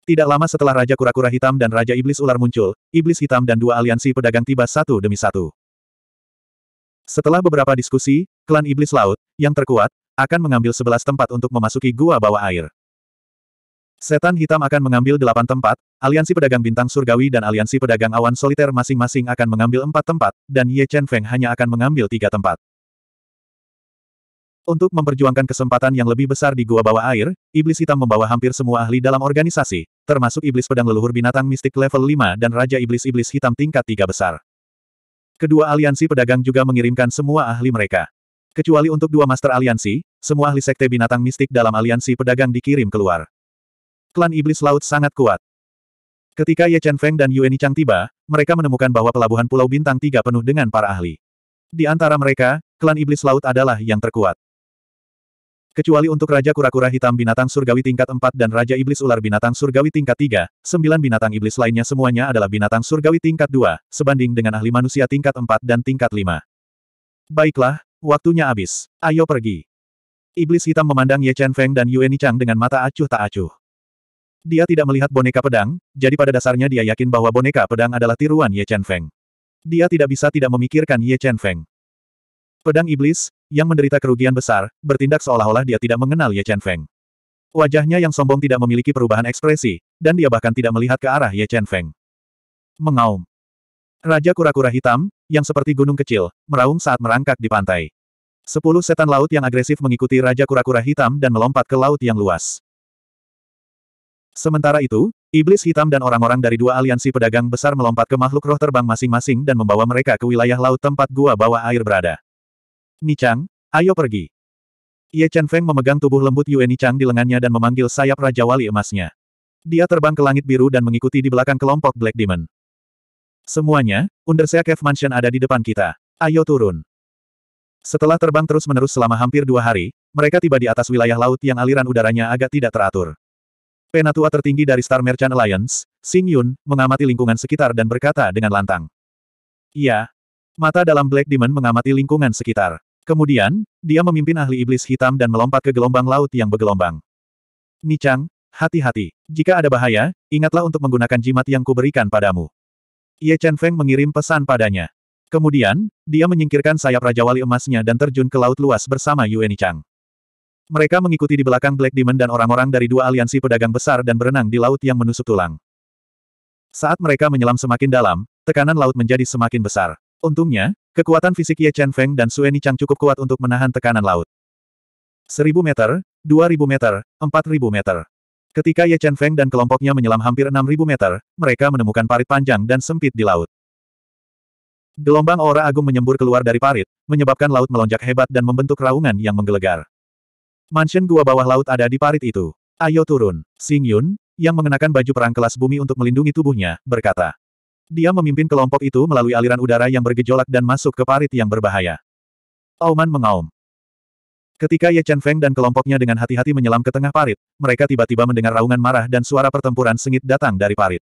Tidak lama setelah Raja Kura-Kura Hitam dan Raja Iblis Ular muncul, Iblis Hitam dan dua aliansi pedagang tiba satu demi satu. Setelah beberapa diskusi, klan Iblis Laut, yang terkuat, akan mengambil sebelas tempat untuk memasuki gua bawah air. Setan hitam akan mengambil delapan tempat, aliansi pedagang bintang surgawi dan aliansi pedagang awan soliter masing-masing akan mengambil empat tempat, dan Ye Chen Feng hanya akan mengambil tiga tempat. Untuk memperjuangkan kesempatan yang lebih besar di gua bawah air, Iblis Hitam membawa hampir semua ahli dalam organisasi, termasuk Iblis Pedang Leluhur Binatang Mistik level 5 dan Raja Iblis-Iblis Hitam tingkat tiga besar. Kedua aliansi pedagang juga mengirimkan semua ahli mereka. Kecuali untuk dua master aliansi, semua ahli sekte binatang mistik dalam aliansi pedagang dikirim keluar klan iblis laut sangat kuat. Ketika Ye Chen Feng dan Yue Nichang tiba, mereka menemukan bahwa pelabuhan Pulau Bintang Tiga penuh dengan para ahli. Di antara mereka, klan iblis laut adalah yang terkuat. Kecuali untuk Raja Kura-Kura Hitam Binatang Surgawi tingkat 4 dan Raja Iblis Ular Binatang Surgawi tingkat 3, sembilan binatang iblis lainnya semuanya adalah binatang surgawi tingkat 2, sebanding dengan ahli manusia tingkat 4 dan tingkat 5. Baiklah, waktunya habis. Ayo pergi. Iblis hitam memandang Ye Chen Feng dan Yue Nichang dengan mata acuh tak acuh. Dia tidak melihat boneka pedang, jadi pada dasarnya dia yakin bahwa boneka pedang adalah tiruan Ye Chen Feng. Dia tidak bisa tidak memikirkan Ye Chen Feng. Pedang iblis, yang menderita kerugian besar, bertindak seolah-olah dia tidak mengenal Ye Chen Feng. Wajahnya yang sombong tidak memiliki perubahan ekspresi, dan dia bahkan tidak melihat ke arah Ye Chen Feng. Mengaum. Raja kura-kura hitam, yang seperti gunung kecil, meraung saat merangkak di pantai. Sepuluh setan laut yang agresif mengikuti Raja kura-kura hitam dan melompat ke laut yang luas. Sementara itu, iblis hitam dan orang-orang dari dua aliansi pedagang besar melompat ke makhluk roh terbang masing-masing dan membawa mereka ke wilayah laut tempat gua bawah air berada. Nichang, ayo pergi. Ye Chen Feng memegang tubuh lembut Yue Nichang di lengannya dan memanggil sayap Raja Wali emasnya. Dia terbang ke langit biru dan mengikuti di belakang kelompok Black Demon. Semuanya, Undersea Cave Mansion ada di depan kita. Ayo turun. Setelah terbang terus-menerus selama hampir dua hari, mereka tiba di atas wilayah laut yang aliran udaranya agak tidak teratur. Penatua tertinggi dari Star Merchant Alliance, Xing Yun, mengamati lingkungan sekitar dan berkata dengan lantang. Iya. Mata dalam Black Demon mengamati lingkungan sekitar. Kemudian, dia memimpin ahli iblis hitam dan melompat ke gelombang laut yang bergelombang. Nichang, hati-hati. Jika ada bahaya, ingatlah untuk menggunakan jimat yang kuberikan padamu. Ye Chen Feng mengirim pesan padanya. Kemudian, dia menyingkirkan sayap Raja Wali emasnya dan terjun ke laut luas bersama Yue Nichang. Mereka mengikuti di belakang Black Demon dan orang-orang dari dua aliansi pedagang besar dan berenang di laut yang menusuk tulang. Saat mereka menyelam semakin dalam, tekanan laut menjadi semakin besar. Untungnya, kekuatan fisik Ye Chen Feng dan Sue Nichang cukup kuat untuk menahan tekanan laut. Seribu meter, dua ribu meter, empat ribu meter. Ketika Ye Chen Feng dan kelompoknya menyelam hampir enam ribu meter, mereka menemukan parit panjang dan sempit di laut. Gelombang aura agung menyembur keluar dari parit, menyebabkan laut melonjak hebat dan membentuk raungan yang menggelegar. Mansion gua bawah laut ada di parit itu. Ayo turun. Xing Yun, yang mengenakan baju perang kelas bumi untuk melindungi tubuhnya, berkata. Dia memimpin kelompok itu melalui aliran udara yang bergejolak dan masuk ke parit yang berbahaya. Auman mengaum. Ketika Ye Chen Feng dan kelompoknya dengan hati-hati menyelam ke tengah parit, mereka tiba-tiba mendengar raungan marah dan suara pertempuran sengit datang dari parit.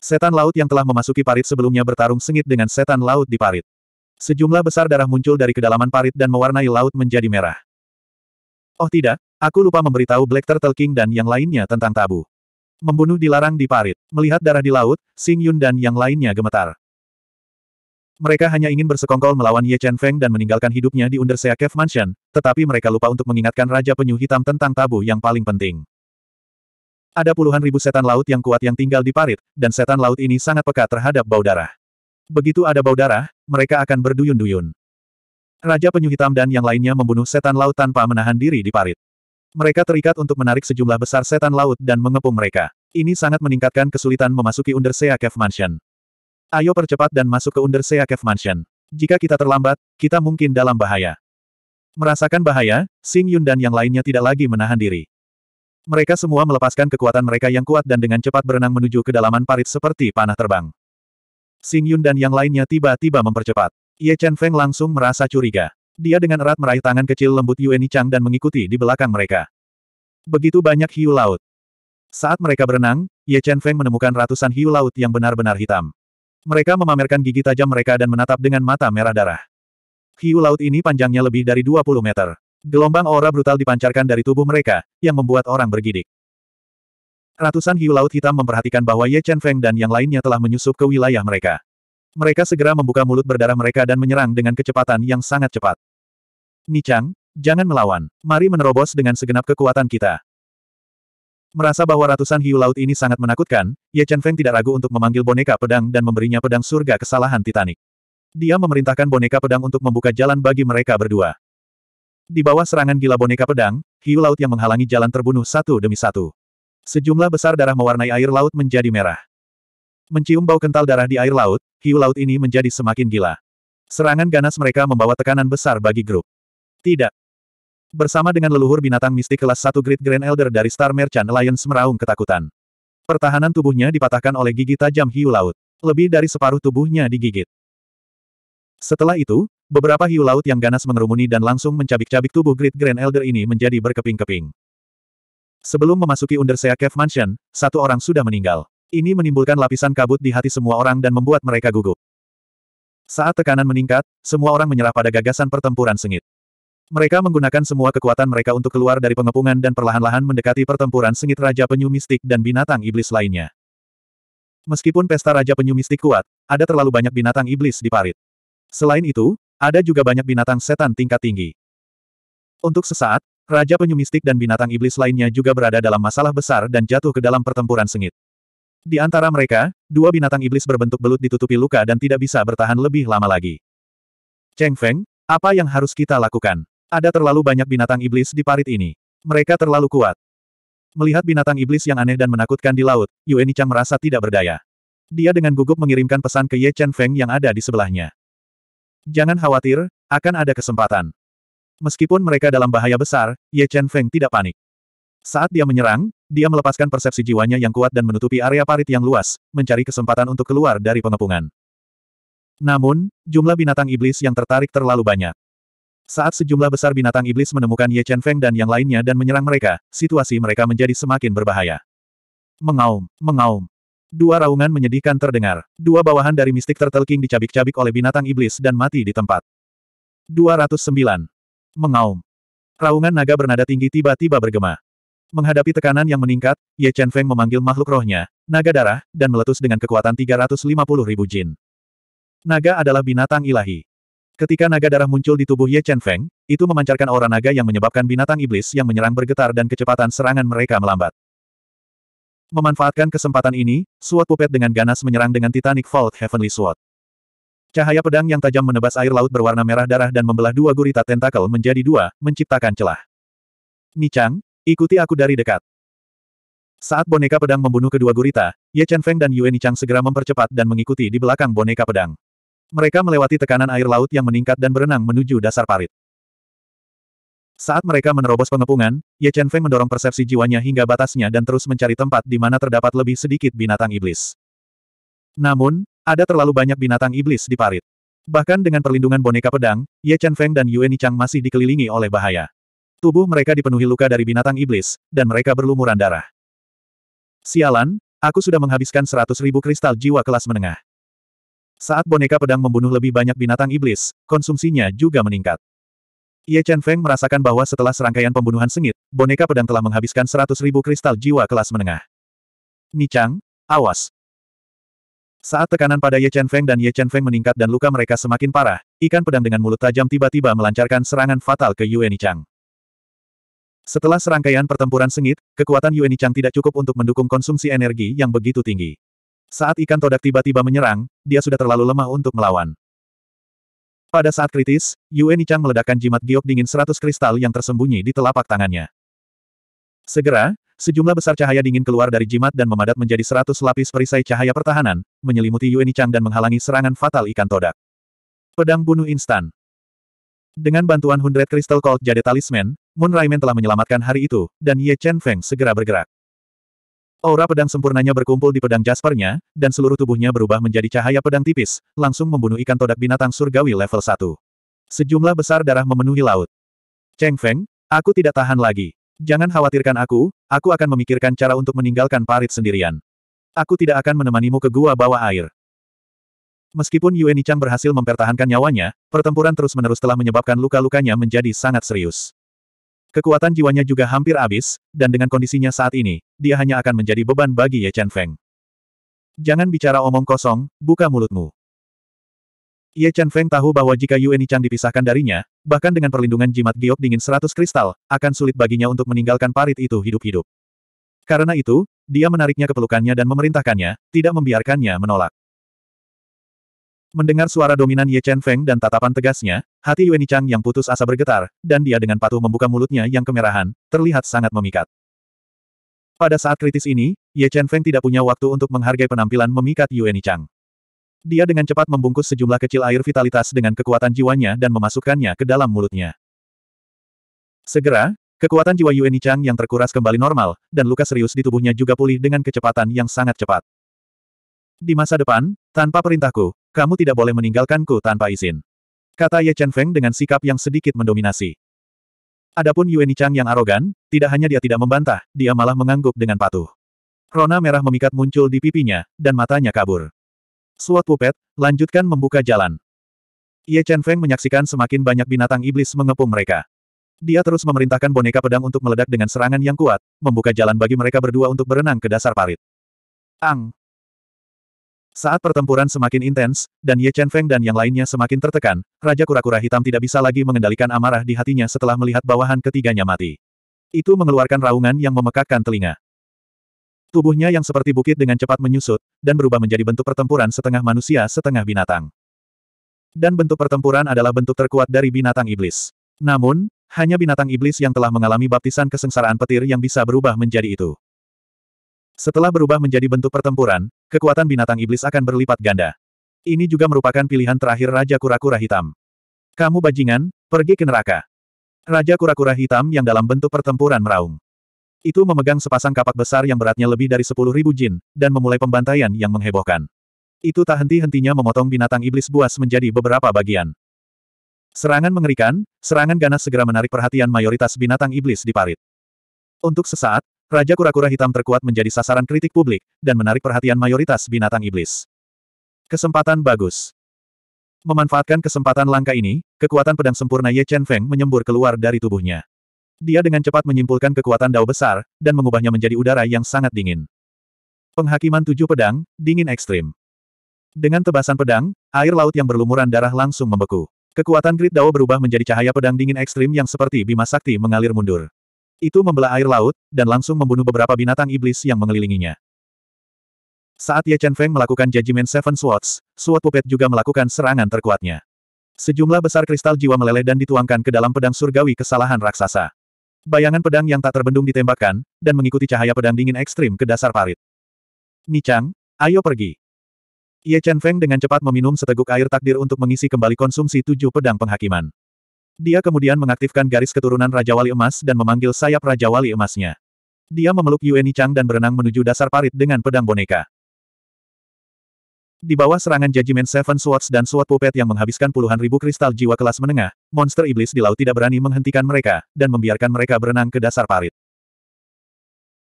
Setan laut yang telah memasuki parit sebelumnya bertarung sengit dengan setan laut di parit. Sejumlah besar darah muncul dari kedalaman parit dan mewarnai laut menjadi merah. Oh tidak, aku lupa memberitahu Black Turtle King dan yang lainnya tentang tabu. Membunuh dilarang di parit. Melihat darah di laut, Xing Yun dan yang lainnya gemetar. Mereka hanya ingin bersekongkol melawan Ye Chen Feng dan meninggalkan hidupnya di Undersea Cave Mansion, tetapi mereka lupa untuk mengingatkan Raja Penyu Hitam tentang tabu yang paling penting. Ada puluhan ribu setan laut yang kuat yang tinggal di parit, dan setan laut ini sangat peka terhadap bau darah. Begitu ada bau darah, mereka akan berduyun-duyun. Raja Penyu Hitam dan yang lainnya membunuh setan laut tanpa menahan diri di parit. Mereka terikat untuk menarik sejumlah besar setan laut dan mengepung mereka. Ini sangat meningkatkan kesulitan memasuki Undersea Cave Mansion. Ayo percepat dan masuk ke Undersea Cave Mansion. Jika kita terlambat, kita mungkin dalam bahaya. Merasakan bahaya, Xing Yun dan yang lainnya tidak lagi menahan diri. Mereka semua melepaskan kekuatan mereka yang kuat dan dengan cepat berenang menuju kedalaman parit seperti panah terbang. Xing Yun dan yang lainnya tiba-tiba mempercepat. Ye Chen Feng langsung merasa curiga. Dia dengan erat meraih tangan kecil lembut Yue Nichang dan mengikuti di belakang mereka. Begitu banyak hiu laut. Saat mereka berenang, Ye Chen Feng menemukan ratusan hiu laut yang benar-benar hitam. Mereka memamerkan gigi tajam mereka dan menatap dengan mata merah darah. Hiu laut ini panjangnya lebih dari 20 meter. Gelombang aura brutal dipancarkan dari tubuh mereka, yang membuat orang bergidik. Ratusan hiu laut hitam memperhatikan bahwa Ye Chen Feng dan yang lainnya telah menyusup ke wilayah mereka. Mereka segera membuka mulut berdarah mereka dan menyerang dengan kecepatan yang sangat cepat. Nichang, jangan melawan. Mari menerobos dengan segenap kekuatan kita. Merasa bahwa ratusan hiu laut ini sangat menakutkan, Ye Chen Feng tidak ragu untuk memanggil boneka pedang dan memberinya pedang surga kesalahan Titanic. Dia memerintahkan boneka pedang untuk membuka jalan bagi mereka berdua. Di bawah serangan gila boneka pedang, hiu laut yang menghalangi jalan terbunuh satu demi satu. Sejumlah besar darah mewarnai air laut menjadi merah. Mencium bau kental darah di air laut, hiu laut ini menjadi semakin gila. Serangan ganas mereka membawa tekanan besar bagi grup. Tidak. Bersama dengan leluhur binatang mistik kelas 1 Great Grand Elder dari Star Merchant Alliance meraung ketakutan. Pertahanan tubuhnya dipatahkan oleh gigi tajam hiu laut. Lebih dari separuh tubuhnya digigit. Setelah itu, beberapa hiu laut yang ganas mengerumuni dan langsung mencabik-cabik tubuh Great Grand Elder ini menjadi berkeping-keping. Sebelum memasuki Undersea Cave Mansion, satu orang sudah meninggal. Ini menimbulkan lapisan kabut di hati semua orang dan membuat mereka gugup. Saat tekanan meningkat, semua orang menyerah pada gagasan pertempuran sengit. Mereka menggunakan semua kekuatan mereka untuk keluar dari pengepungan dan perlahan-lahan mendekati pertempuran sengit Raja Penyu Mistik dan binatang iblis lainnya. Meskipun pesta Raja Penyu Mistik kuat, ada terlalu banyak binatang iblis di parit. Selain itu, ada juga banyak binatang setan tingkat tinggi. Untuk sesaat, Raja Penyu Mistik dan binatang iblis lainnya juga berada dalam masalah besar dan jatuh ke dalam pertempuran sengit. Di antara mereka, dua binatang iblis berbentuk belut ditutupi luka dan tidak bisa bertahan lebih lama lagi. Cheng Feng, apa yang harus kita lakukan? Ada terlalu banyak binatang iblis di parit ini. Mereka terlalu kuat. Melihat binatang iblis yang aneh dan menakutkan di laut, Yue Nichang merasa tidak berdaya. Dia dengan gugup mengirimkan pesan ke Ye Chen Feng yang ada di sebelahnya. Jangan khawatir, akan ada kesempatan. Meskipun mereka dalam bahaya besar, Ye Chen Feng tidak panik. Saat dia menyerang, dia melepaskan persepsi jiwanya yang kuat dan menutupi area parit yang luas, mencari kesempatan untuk keluar dari pengepungan. Namun, jumlah binatang iblis yang tertarik terlalu banyak. Saat sejumlah besar binatang iblis menemukan Ye Chen Feng dan yang lainnya dan menyerang mereka, situasi mereka menjadi semakin berbahaya. Mengaum, mengaum. Dua raungan menyedihkan terdengar. Dua bawahan dari mistik Turtle King dicabik-cabik oleh binatang iblis dan mati di tempat. 209. Mengaum. Raungan naga bernada tinggi tiba-tiba bergema. Menghadapi tekanan yang meningkat, Ye Chen Feng memanggil makhluk rohnya, naga darah, dan meletus dengan kekuatan 350 ribu jin. Naga adalah binatang ilahi. Ketika naga darah muncul di tubuh Ye Chen Feng, itu memancarkan aura naga yang menyebabkan binatang iblis yang menyerang bergetar dan kecepatan serangan mereka melambat. Memanfaatkan kesempatan ini, Sword Puppet dengan ganas menyerang dengan Titanic Fault Heavenly Sword. Cahaya pedang yang tajam menebas air laut berwarna merah darah dan membelah dua gurita tentakel menjadi dua, menciptakan celah. Nichang, Ikuti aku dari dekat. Saat boneka pedang membunuh kedua gurita, Ye Chen Feng dan Yue Nichang segera mempercepat dan mengikuti di belakang boneka pedang. Mereka melewati tekanan air laut yang meningkat dan berenang menuju dasar parit. Saat mereka menerobos pengepungan, Ye Chen Feng mendorong persepsi jiwanya hingga batasnya dan terus mencari tempat di mana terdapat lebih sedikit binatang iblis. Namun, ada terlalu banyak binatang iblis di parit. Bahkan dengan perlindungan boneka pedang, Ye Chen Feng dan Yue Nichang masih dikelilingi oleh bahaya. Tubuh mereka dipenuhi luka dari binatang iblis, dan mereka berlumuran darah. Sialan, aku sudah menghabiskan seratus ribu kristal jiwa kelas menengah. Saat boneka pedang membunuh lebih banyak binatang iblis, konsumsinya juga meningkat. Ye Chen Feng merasakan bahwa setelah serangkaian pembunuhan sengit, boneka pedang telah menghabiskan seratus ribu kristal jiwa kelas menengah. Nichang, awas. Saat tekanan pada Ye Chen Feng dan Ye Chen Feng meningkat dan luka mereka semakin parah, ikan pedang dengan mulut tajam tiba-tiba melancarkan serangan fatal ke Yue Nichang. Setelah serangkaian pertempuran sengit, kekuatan Yue Nichang tidak cukup untuk mendukung konsumsi energi yang begitu tinggi. Saat ikan todak tiba-tiba menyerang, dia sudah terlalu lemah untuk melawan. Pada saat kritis, Yue Nichang meledakkan jimat giok dingin seratus kristal yang tersembunyi di telapak tangannya. Segera, sejumlah besar cahaya dingin keluar dari jimat dan memadat menjadi seratus lapis perisai cahaya pertahanan, menyelimuti Yue Nichang dan menghalangi serangan fatal ikan todak. Pedang bunuh instan. Dengan bantuan Hundred Crystal Cold Jade Talisman, Moon Raimen telah menyelamatkan hari itu, dan Ye Chen Feng segera bergerak. Aura pedang sempurnanya berkumpul di pedang Jaspernya, dan seluruh tubuhnya berubah menjadi cahaya pedang tipis, langsung membunuh ikan todak binatang surgawi level 1. Sejumlah besar darah memenuhi laut. Cheng Feng, aku tidak tahan lagi. Jangan khawatirkan aku, aku akan memikirkan cara untuk meninggalkan parit sendirian. Aku tidak akan menemanimu ke gua bawah air. Meskipun Yue Nichang berhasil mempertahankan nyawanya, pertempuran terus-menerus telah menyebabkan luka-lukanya menjadi sangat serius. Kekuatan jiwanya juga hampir habis, dan dengan kondisinya saat ini, dia hanya akan menjadi beban bagi Ye Chen Feng. Jangan bicara omong kosong, buka mulutmu. Ye Chen Feng tahu bahwa jika Yue Nichang dipisahkan darinya, bahkan dengan perlindungan jimat giok dingin 100 kristal, akan sulit baginya untuk meninggalkan parit itu hidup-hidup. Karena itu, dia menariknya ke pelukannya dan memerintahkannya, tidak membiarkannya menolak. Mendengar suara dominan Ye Chen Feng dan tatapan tegasnya, hati Yue Nichang yang putus asa bergetar, dan dia dengan patuh membuka mulutnya yang kemerahan, terlihat sangat memikat. Pada saat kritis ini, Ye Chen Feng tidak punya waktu untuk menghargai penampilan memikat Yue Nichang. Dia dengan cepat membungkus sejumlah kecil air vitalitas dengan kekuatan jiwanya dan memasukkannya ke dalam mulutnya. Segera, kekuatan jiwa Yue Nichang yang terkuras kembali normal, dan luka serius di tubuhnya juga pulih dengan kecepatan yang sangat cepat. Di masa depan, tanpa perintahku, kamu tidak boleh meninggalkanku tanpa izin. Kata Ye Chen Feng dengan sikap yang sedikit mendominasi. Adapun Yue Nichang yang arogan, tidak hanya dia tidak membantah, dia malah mengangguk dengan patuh. Rona merah memikat muncul di pipinya, dan matanya kabur. Suat Pupet, lanjutkan membuka jalan. Ye Chen Feng menyaksikan semakin banyak binatang iblis mengepung mereka. Dia terus memerintahkan boneka pedang untuk meledak dengan serangan yang kuat, membuka jalan bagi mereka berdua untuk berenang ke dasar parit. Ang! Saat pertempuran semakin intens, dan Ye Chen Feng dan yang lainnya semakin tertekan, Raja Kura-Kura Hitam tidak bisa lagi mengendalikan amarah di hatinya setelah melihat bawahan ketiganya mati. Itu mengeluarkan raungan yang memekakkan telinga. Tubuhnya yang seperti bukit dengan cepat menyusut, dan berubah menjadi bentuk pertempuran setengah manusia setengah binatang. Dan bentuk pertempuran adalah bentuk terkuat dari binatang iblis. Namun, hanya binatang iblis yang telah mengalami baptisan kesengsaraan petir yang bisa berubah menjadi itu. Setelah berubah menjadi bentuk pertempuran, kekuatan binatang iblis akan berlipat ganda. Ini juga merupakan pilihan terakhir Raja Kura-Kura Hitam. Kamu bajingan, pergi ke neraka. Raja Kura-Kura Hitam yang dalam bentuk pertempuran meraung. Itu memegang sepasang kapak besar yang beratnya lebih dari sepuluh ribu jin, dan memulai pembantaian yang menghebohkan. Itu tak henti-hentinya memotong binatang iblis buas menjadi beberapa bagian. Serangan mengerikan, serangan ganas segera menarik perhatian mayoritas binatang iblis di parit. Untuk sesaat, Raja Kura-Kura Hitam terkuat menjadi sasaran kritik publik, dan menarik perhatian mayoritas binatang iblis. Kesempatan bagus. Memanfaatkan kesempatan langka ini, kekuatan pedang sempurna Ye Chen Feng menyembur keluar dari tubuhnya. Dia dengan cepat menyimpulkan kekuatan dao besar, dan mengubahnya menjadi udara yang sangat dingin. Penghakiman tujuh pedang, dingin ekstrim. Dengan tebasan pedang, air laut yang berlumuran darah langsung membeku. Kekuatan grid dao berubah menjadi cahaya pedang dingin ekstrim yang seperti bima sakti mengalir mundur. Itu membelah air laut, dan langsung membunuh beberapa binatang iblis yang mengelilinginya. Saat Ye Chen Feng melakukan Judgment Seven Swords, Sword Puppet juga melakukan serangan terkuatnya. Sejumlah besar kristal jiwa meleleh dan dituangkan ke dalam pedang surgawi kesalahan raksasa. Bayangan pedang yang tak terbendung ditembakkan, dan mengikuti cahaya pedang dingin ekstrim ke dasar parit. Nichang, ayo pergi. Ye Chen Feng dengan cepat meminum seteguk air takdir untuk mengisi kembali konsumsi tujuh pedang penghakiman. Dia kemudian mengaktifkan garis keturunan Raja Wali Emas dan memanggil sayap Raja Wali Emasnya. Dia memeluk Yue Nichang dan berenang menuju dasar parit dengan pedang boneka. Di bawah serangan Judgment Seven Swords dan Sword Puppet yang menghabiskan puluhan ribu kristal jiwa kelas menengah, monster iblis di laut tidak berani menghentikan mereka, dan membiarkan mereka berenang ke dasar parit.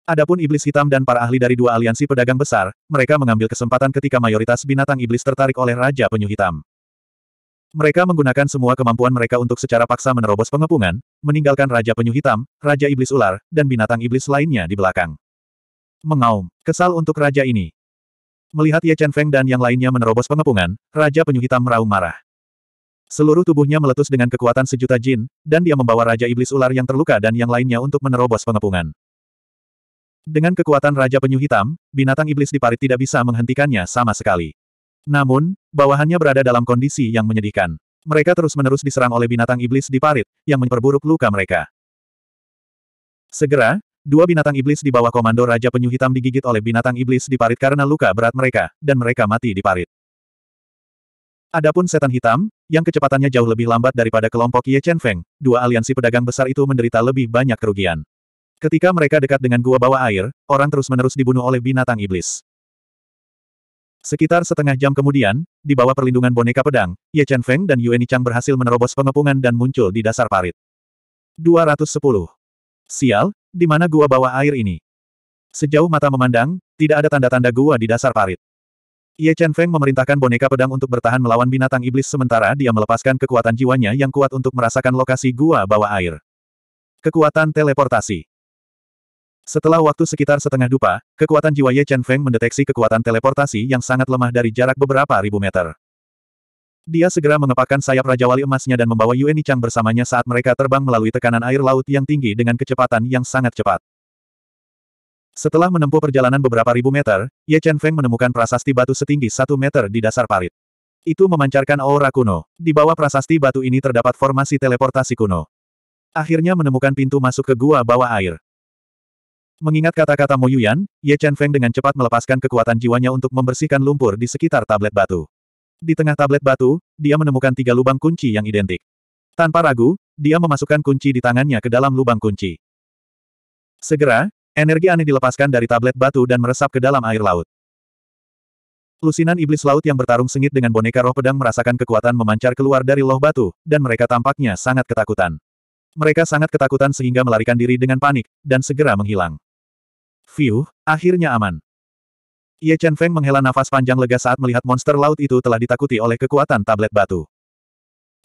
Adapun iblis hitam dan para ahli dari dua aliansi pedagang besar, mereka mengambil kesempatan ketika mayoritas binatang iblis tertarik oleh Raja Penyu Hitam. Mereka menggunakan semua kemampuan mereka untuk secara paksa menerobos pengepungan, meninggalkan Raja Penyu Hitam, Raja Iblis Ular, dan binatang iblis lainnya di belakang. Mengaum, kesal untuk raja ini, Melihat Ye Chen Feng dan yang lainnya menerobos pengepungan, Raja Penyu Hitam meraung marah. Seluruh tubuhnya meletus dengan kekuatan sejuta jin, dan dia membawa Raja Iblis Ular yang terluka dan yang lainnya untuk menerobos pengepungan. Dengan kekuatan Raja Penyu Hitam, binatang iblis di parit tidak bisa menghentikannya sama sekali. Namun, bawahannya berada dalam kondisi yang menyedihkan. Mereka terus-menerus diserang oleh binatang iblis di parit, yang memperburuk luka mereka. Segera, Dua binatang iblis di bawah komando Raja Penyu Hitam digigit oleh binatang iblis di parit karena luka berat mereka, dan mereka mati di parit. Adapun setan hitam, yang kecepatannya jauh lebih lambat daripada kelompok Ye Chen Feng, dua aliansi pedagang besar itu menderita lebih banyak kerugian. Ketika mereka dekat dengan gua bawah air, orang terus-menerus dibunuh oleh binatang iblis. Sekitar setengah jam kemudian, di bawah perlindungan boneka pedang, Ye Chen Feng dan Yue Nichang berhasil menerobos pengepungan dan muncul di dasar parit. 210. Sial, di mana gua bawah air ini? Sejauh mata memandang, tidak ada tanda-tanda gua di dasar parit. Ye Chen Feng memerintahkan boneka pedang untuk bertahan melawan binatang iblis sementara dia melepaskan kekuatan jiwanya yang kuat untuk merasakan lokasi gua bawah air. Kekuatan teleportasi Setelah waktu sekitar setengah dupa, kekuatan jiwa Ye Chen Feng mendeteksi kekuatan teleportasi yang sangat lemah dari jarak beberapa ribu meter. Dia segera mengepakkan sayap Raja Wali emasnya dan membawa Yue Nichang bersamanya saat mereka terbang melalui tekanan air laut yang tinggi dengan kecepatan yang sangat cepat. Setelah menempuh perjalanan beberapa ribu meter, Ye Chen Feng menemukan prasasti batu setinggi satu meter di dasar parit. Itu memancarkan aura kuno. Di bawah prasasti batu ini terdapat formasi teleportasi kuno. Akhirnya menemukan pintu masuk ke gua bawah air. Mengingat kata-kata Mo Yuyan, Ye Chen Feng dengan cepat melepaskan kekuatan jiwanya untuk membersihkan lumpur di sekitar tablet batu. Di tengah tablet batu, dia menemukan tiga lubang kunci yang identik. Tanpa ragu, dia memasukkan kunci di tangannya ke dalam lubang kunci. Segera, Energi aneh dilepaskan dari tablet batu dan meresap ke dalam air laut. Lusinan iblis laut yang bertarung sengit dengan boneka roh pedang merasakan kekuatan memancar keluar dari loh batu, dan mereka tampaknya sangat ketakutan. Mereka sangat ketakutan sehingga melarikan diri dengan panik, dan segera menghilang. Fiu, akhirnya aman. Ye Chen Feng menghela nafas panjang lega saat melihat monster laut itu telah ditakuti oleh kekuatan tablet batu.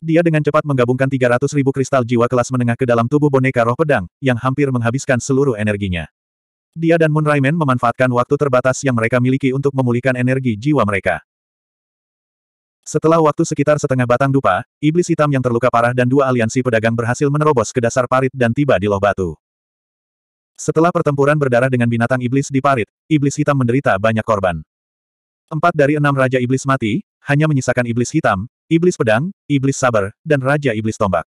Dia dengan cepat menggabungkan 300 ribu kristal jiwa kelas menengah ke dalam tubuh boneka roh pedang, yang hampir menghabiskan seluruh energinya. Dia dan Moon Raimen memanfaatkan waktu terbatas yang mereka miliki untuk memulihkan energi jiwa mereka. Setelah waktu sekitar setengah batang dupa, iblis hitam yang terluka parah dan dua aliansi pedagang berhasil menerobos ke dasar parit dan tiba di loh batu. Setelah pertempuran berdarah dengan binatang iblis di parit, iblis hitam menderita banyak korban. Empat dari enam Raja Iblis mati, hanya menyisakan Iblis Hitam, Iblis Pedang, Iblis Sabar, dan Raja Iblis Tombak.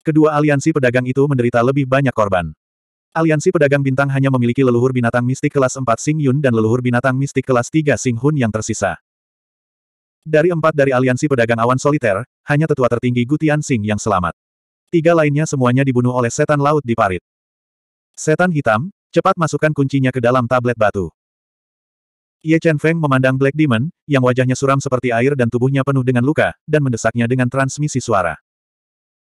Kedua aliansi pedagang itu menderita lebih banyak korban. Aliansi Pedagang Bintang hanya memiliki leluhur binatang mistik kelas 4 Sing Yun dan leluhur binatang mistik kelas 3 Sing Hun yang tersisa. Dari empat dari aliansi pedagang awan soliter, hanya tetua tertinggi Gutian Sing yang selamat. Tiga lainnya semuanya dibunuh oleh setan laut di parit. Setan hitam, cepat masukkan kuncinya ke dalam tablet batu. Ye Chen Feng memandang Black Demon, yang wajahnya suram seperti air dan tubuhnya penuh dengan luka, dan mendesaknya dengan transmisi suara.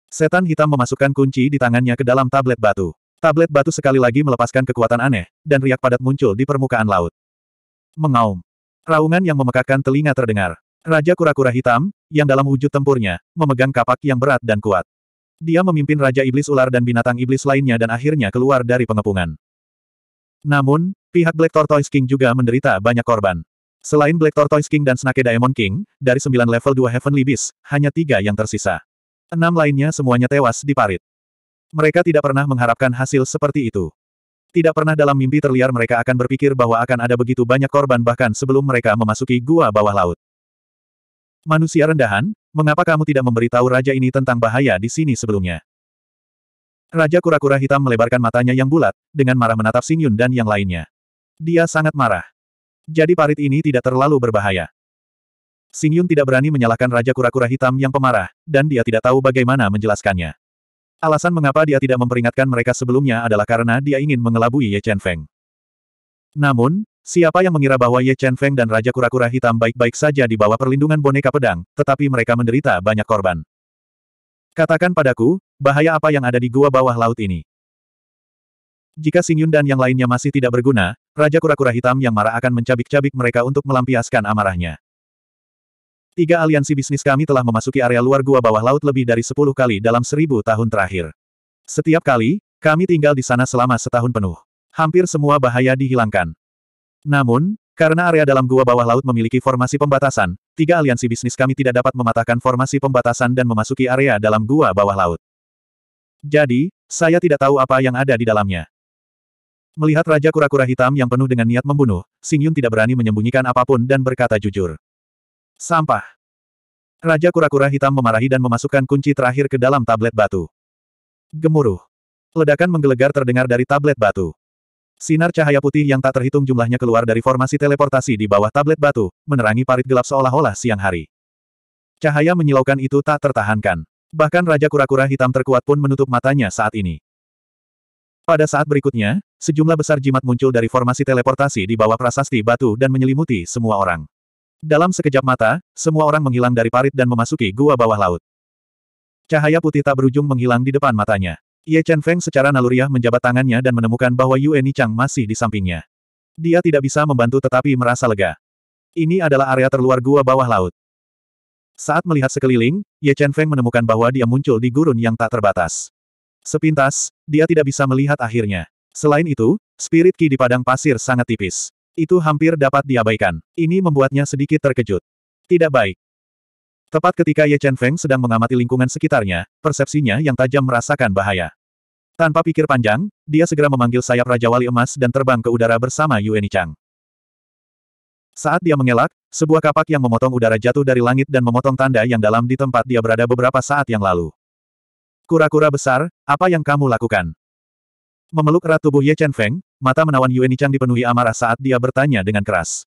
Setan hitam memasukkan kunci di tangannya ke dalam tablet batu. Tablet batu sekali lagi melepaskan kekuatan aneh, dan riak padat muncul di permukaan laut. Mengaum. Raungan yang memekakkan telinga terdengar. Raja kura-kura hitam, yang dalam wujud tempurnya, memegang kapak yang berat dan kuat. Dia memimpin Raja Iblis Ular dan binatang iblis lainnya dan akhirnya keluar dari pengepungan. Namun, pihak Black Tortoise King juga menderita banyak korban. Selain Black Tortoise King dan Snake Diamond King, dari sembilan level 2 Heavenly Beast, hanya tiga yang tersisa. Enam lainnya semuanya tewas di parit. Mereka tidak pernah mengharapkan hasil seperti itu. Tidak pernah dalam mimpi terliar mereka akan berpikir bahwa akan ada begitu banyak korban bahkan sebelum mereka memasuki gua bawah laut. Manusia rendahan, mengapa kamu tidak memberitahu raja ini tentang bahaya di sini sebelumnya? Raja kura-kura hitam melebarkan matanya yang bulat, dengan marah menatap Xing Yun dan yang lainnya. Dia sangat marah. Jadi parit ini tidak terlalu berbahaya. Xing Yun tidak berani menyalahkan Raja Kura-Kura Hitam yang pemarah, dan dia tidak tahu bagaimana menjelaskannya. Alasan mengapa dia tidak memperingatkan mereka sebelumnya adalah karena dia ingin mengelabui Ye Chen Feng. Namun, siapa yang mengira bahwa Ye Chen Feng dan Raja Kura-Kura Hitam baik-baik saja di bawah perlindungan boneka pedang, tetapi mereka menderita banyak korban. Katakan padaku, bahaya apa yang ada di gua bawah laut ini? Jika Xing Yun dan yang lainnya masih tidak berguna, Raja Kura-Kura Hitam yang marah akan mencabik-cabik mereka untuk melampiaskan amarahnya. Tiga aliansi bisnis kami telah memasuki area luar gua bawah laut lebih dari sepuluh kali dalam seribu tahun terakhir. Setiap kali, kami tinggal di sana selama setahun penuh. Hampir semua bahaya dihilangkan. Namun, karena area dalam gua bawah laut memiliki formasi pembatasan, tiga aliansi bisnis kami tidak dapat mematahkan formasi pembatasan dan memasuki area dalam gua bawah laut. Jadi, saya tidak tahu apa yang ada di dalamnya. Melihat Raja Kura-Kura Hitam yang penuh dengan niat membunuh, Xing Yun tidak berani menyembunyikan apa pun dan berkata jujur. Sampah. Raja kura-kura hitam memarahi dan memasukkan kunci terakhir ke dalam tablet batu. Gemuruh. Ledakan menggelegar terdengar dari tablet batu. Sinar cahaya putih yang tak terhitung jumlahnya keluar dari formasi teleportasi di bawah tablet batu, menerangi parit gelap seolah-olah siang hari. Cahaya menyilaukan itu tak tertahankan. Bahkan Raja Kura-Kura Hitam terkuat pun menutup matanya saat ini. Pada saat berikutnya, sejumlah besar jimat muncul dari formasi teleportasi di bawah prasasti batu dan menyelimuti semua orang. Dalam sekejap mata, semua orang menghilang dari parit dan memasuki gua bawah laut. Cahaya putih tak berujung menghilang di depan matanya. Ye Chen Feng secara naluriah menjabat tangannya dan menemukan bahwa Yue Nichang masih di sampingnya. Dia tidak bisa membantu tetapi merasa lega. Ini adalah area terluar gua bawah laut. Saat melihat sekeliling, Ye Chen Feng menemukan bahwa dia muncul di gurun yang tak terbatas. Sepintas, dia tidak bisa melihat akhirnya. Selain itu, spirit ki di padang pasir sangat tipis. Itu hampir dapat diabaikan. Ini membuatnya sedikit terkejut. Tidak baik. Tepat ketika Ye Chen Feng sedang mengamati lingkungan sekitarnya, persepsinya yang tajam merasakan bahaya. Tanpa pikir panjang, dia segera memanggil sayap Raja Wali Emas dan terbang ke udara bersama Yue Nichang. Saat dia mengelak, sebuah kapak yang memotong udara jatuh dari langit dan memotong tanda yang dalam di tempat dia berada beberapa saat yang lalu. Kura-kura besar, apa yang kamu lakukan? Memeluk erat tubuh Ye Chen Feng, mata menawan Yue Nichang dipenuhi amarah saat dia bertanya dengan keras.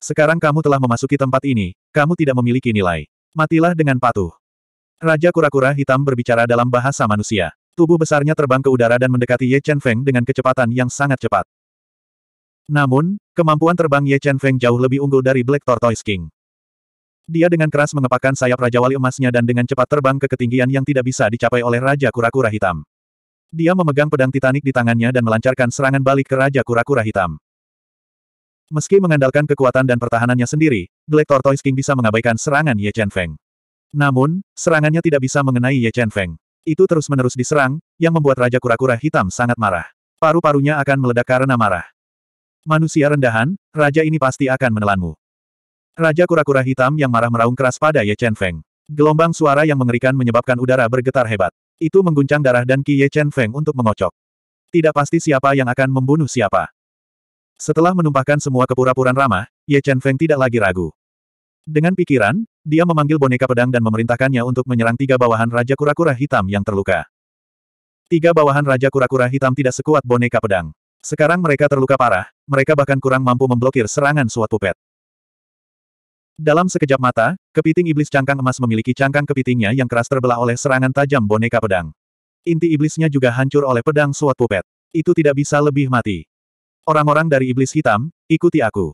Sekarang kamu telah memasuki tempat ini, kamu tidak memiliki nilai. Matilah dengan patuh. Raja kura-kura hitam berbicara dalam bahasa manusia. Tubuh besarnya terbang ke udara dan mendekati Ye Chen Feng dengan kecepatan yang sangat cepat. Namun, kemampuan terbang Ye Chen Feng jauh lebih unggul dari Black Tortoise King. Dia dengan keras mengepakkan sayap Raja Wali emasnya dan dengan cepat terbang ke ketinggian yang tidak bisa dicapai oleh Raja Kura-Kura Hitam. Dia memegang pedang Titanic di tangannya dan melancarkan serangan balik ke Raja Kura-Kura Hitam. Meski mengandalkan kekuatan dan pertahanannya sendiri, Black Tortoise King bisa mengabaikan serangan Ye Chen Feng. Namun, serangannya tidak bisa mengenai Ye Chen Feng. Itu terus-menerus diserang, yang membuat Raja Kura-Kura Hitam sangat marah. Paru-parunya akan meledak karena marah. Manusia rendahan, raja ini pasti akan menelanmu. Raja kura-kura hitam yang marah meraung keras pada Ye Chen Feng. Gelombang suara yang mengerikan menyebabkan udara bergetar hebat. Itu mengguncang darah dan Ki Ye Chen Feng untuk mengocok. Tidak pasti siapa yang akan membunuh siapa. Setelah menumpahkan semua kepura-puran ramah, Ye Chen Feng tidak lagi ragu. Dengan pikiran, dia memanggil boneka pedang dan memerintahkannya untuk menyerang tiga bawahan Raja Kura-Kura Hitam yang terluka. Tiga bawahan Raja Kura-Kura Hitam tidak sekuat boneka pedang. Sekarang mereka terluka parah, mereka bahkan kurang mampu memblokir serangan suat pupet. Dalam sekejap mata, kepiting iblis cangkang emas memiliki cangkang kepitingnya yang keras terbelah oleh serangan tajam boneka pedang. Inti iblisnya juga hancur oleh pedang suat pupet. Itu tidak bisa lebih mati. Orang-orang dari iblis hitam, ikuti aku.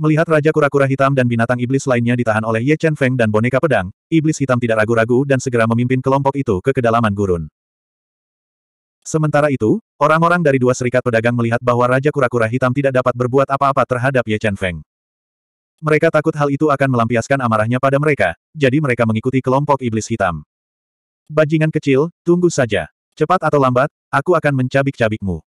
Melihat Raja Kura-Kura Hitam dan binatang iblis lainnya ditahan oleh Ye Chen Feng dan boneka pedang, iblis hitam tidak ragu-ragu dan segera memimpin kelompok itu ke kedalaman gurun. Sementara itu, orang-orang dari dua serikat pedagang melihat bahwa Raja Kura-Kura Hitam tidak dapat berbuat apa-apa terhadap Ye Chen Feng. Mereka takut hal itu akan melampiaskan amarahnya pada mereka, jadi mereka mengikuti kelompok iblis hitam. Bajingan kecil, tunggu saja. Cepat atau lambat, aku akan mencabik-cabikmu.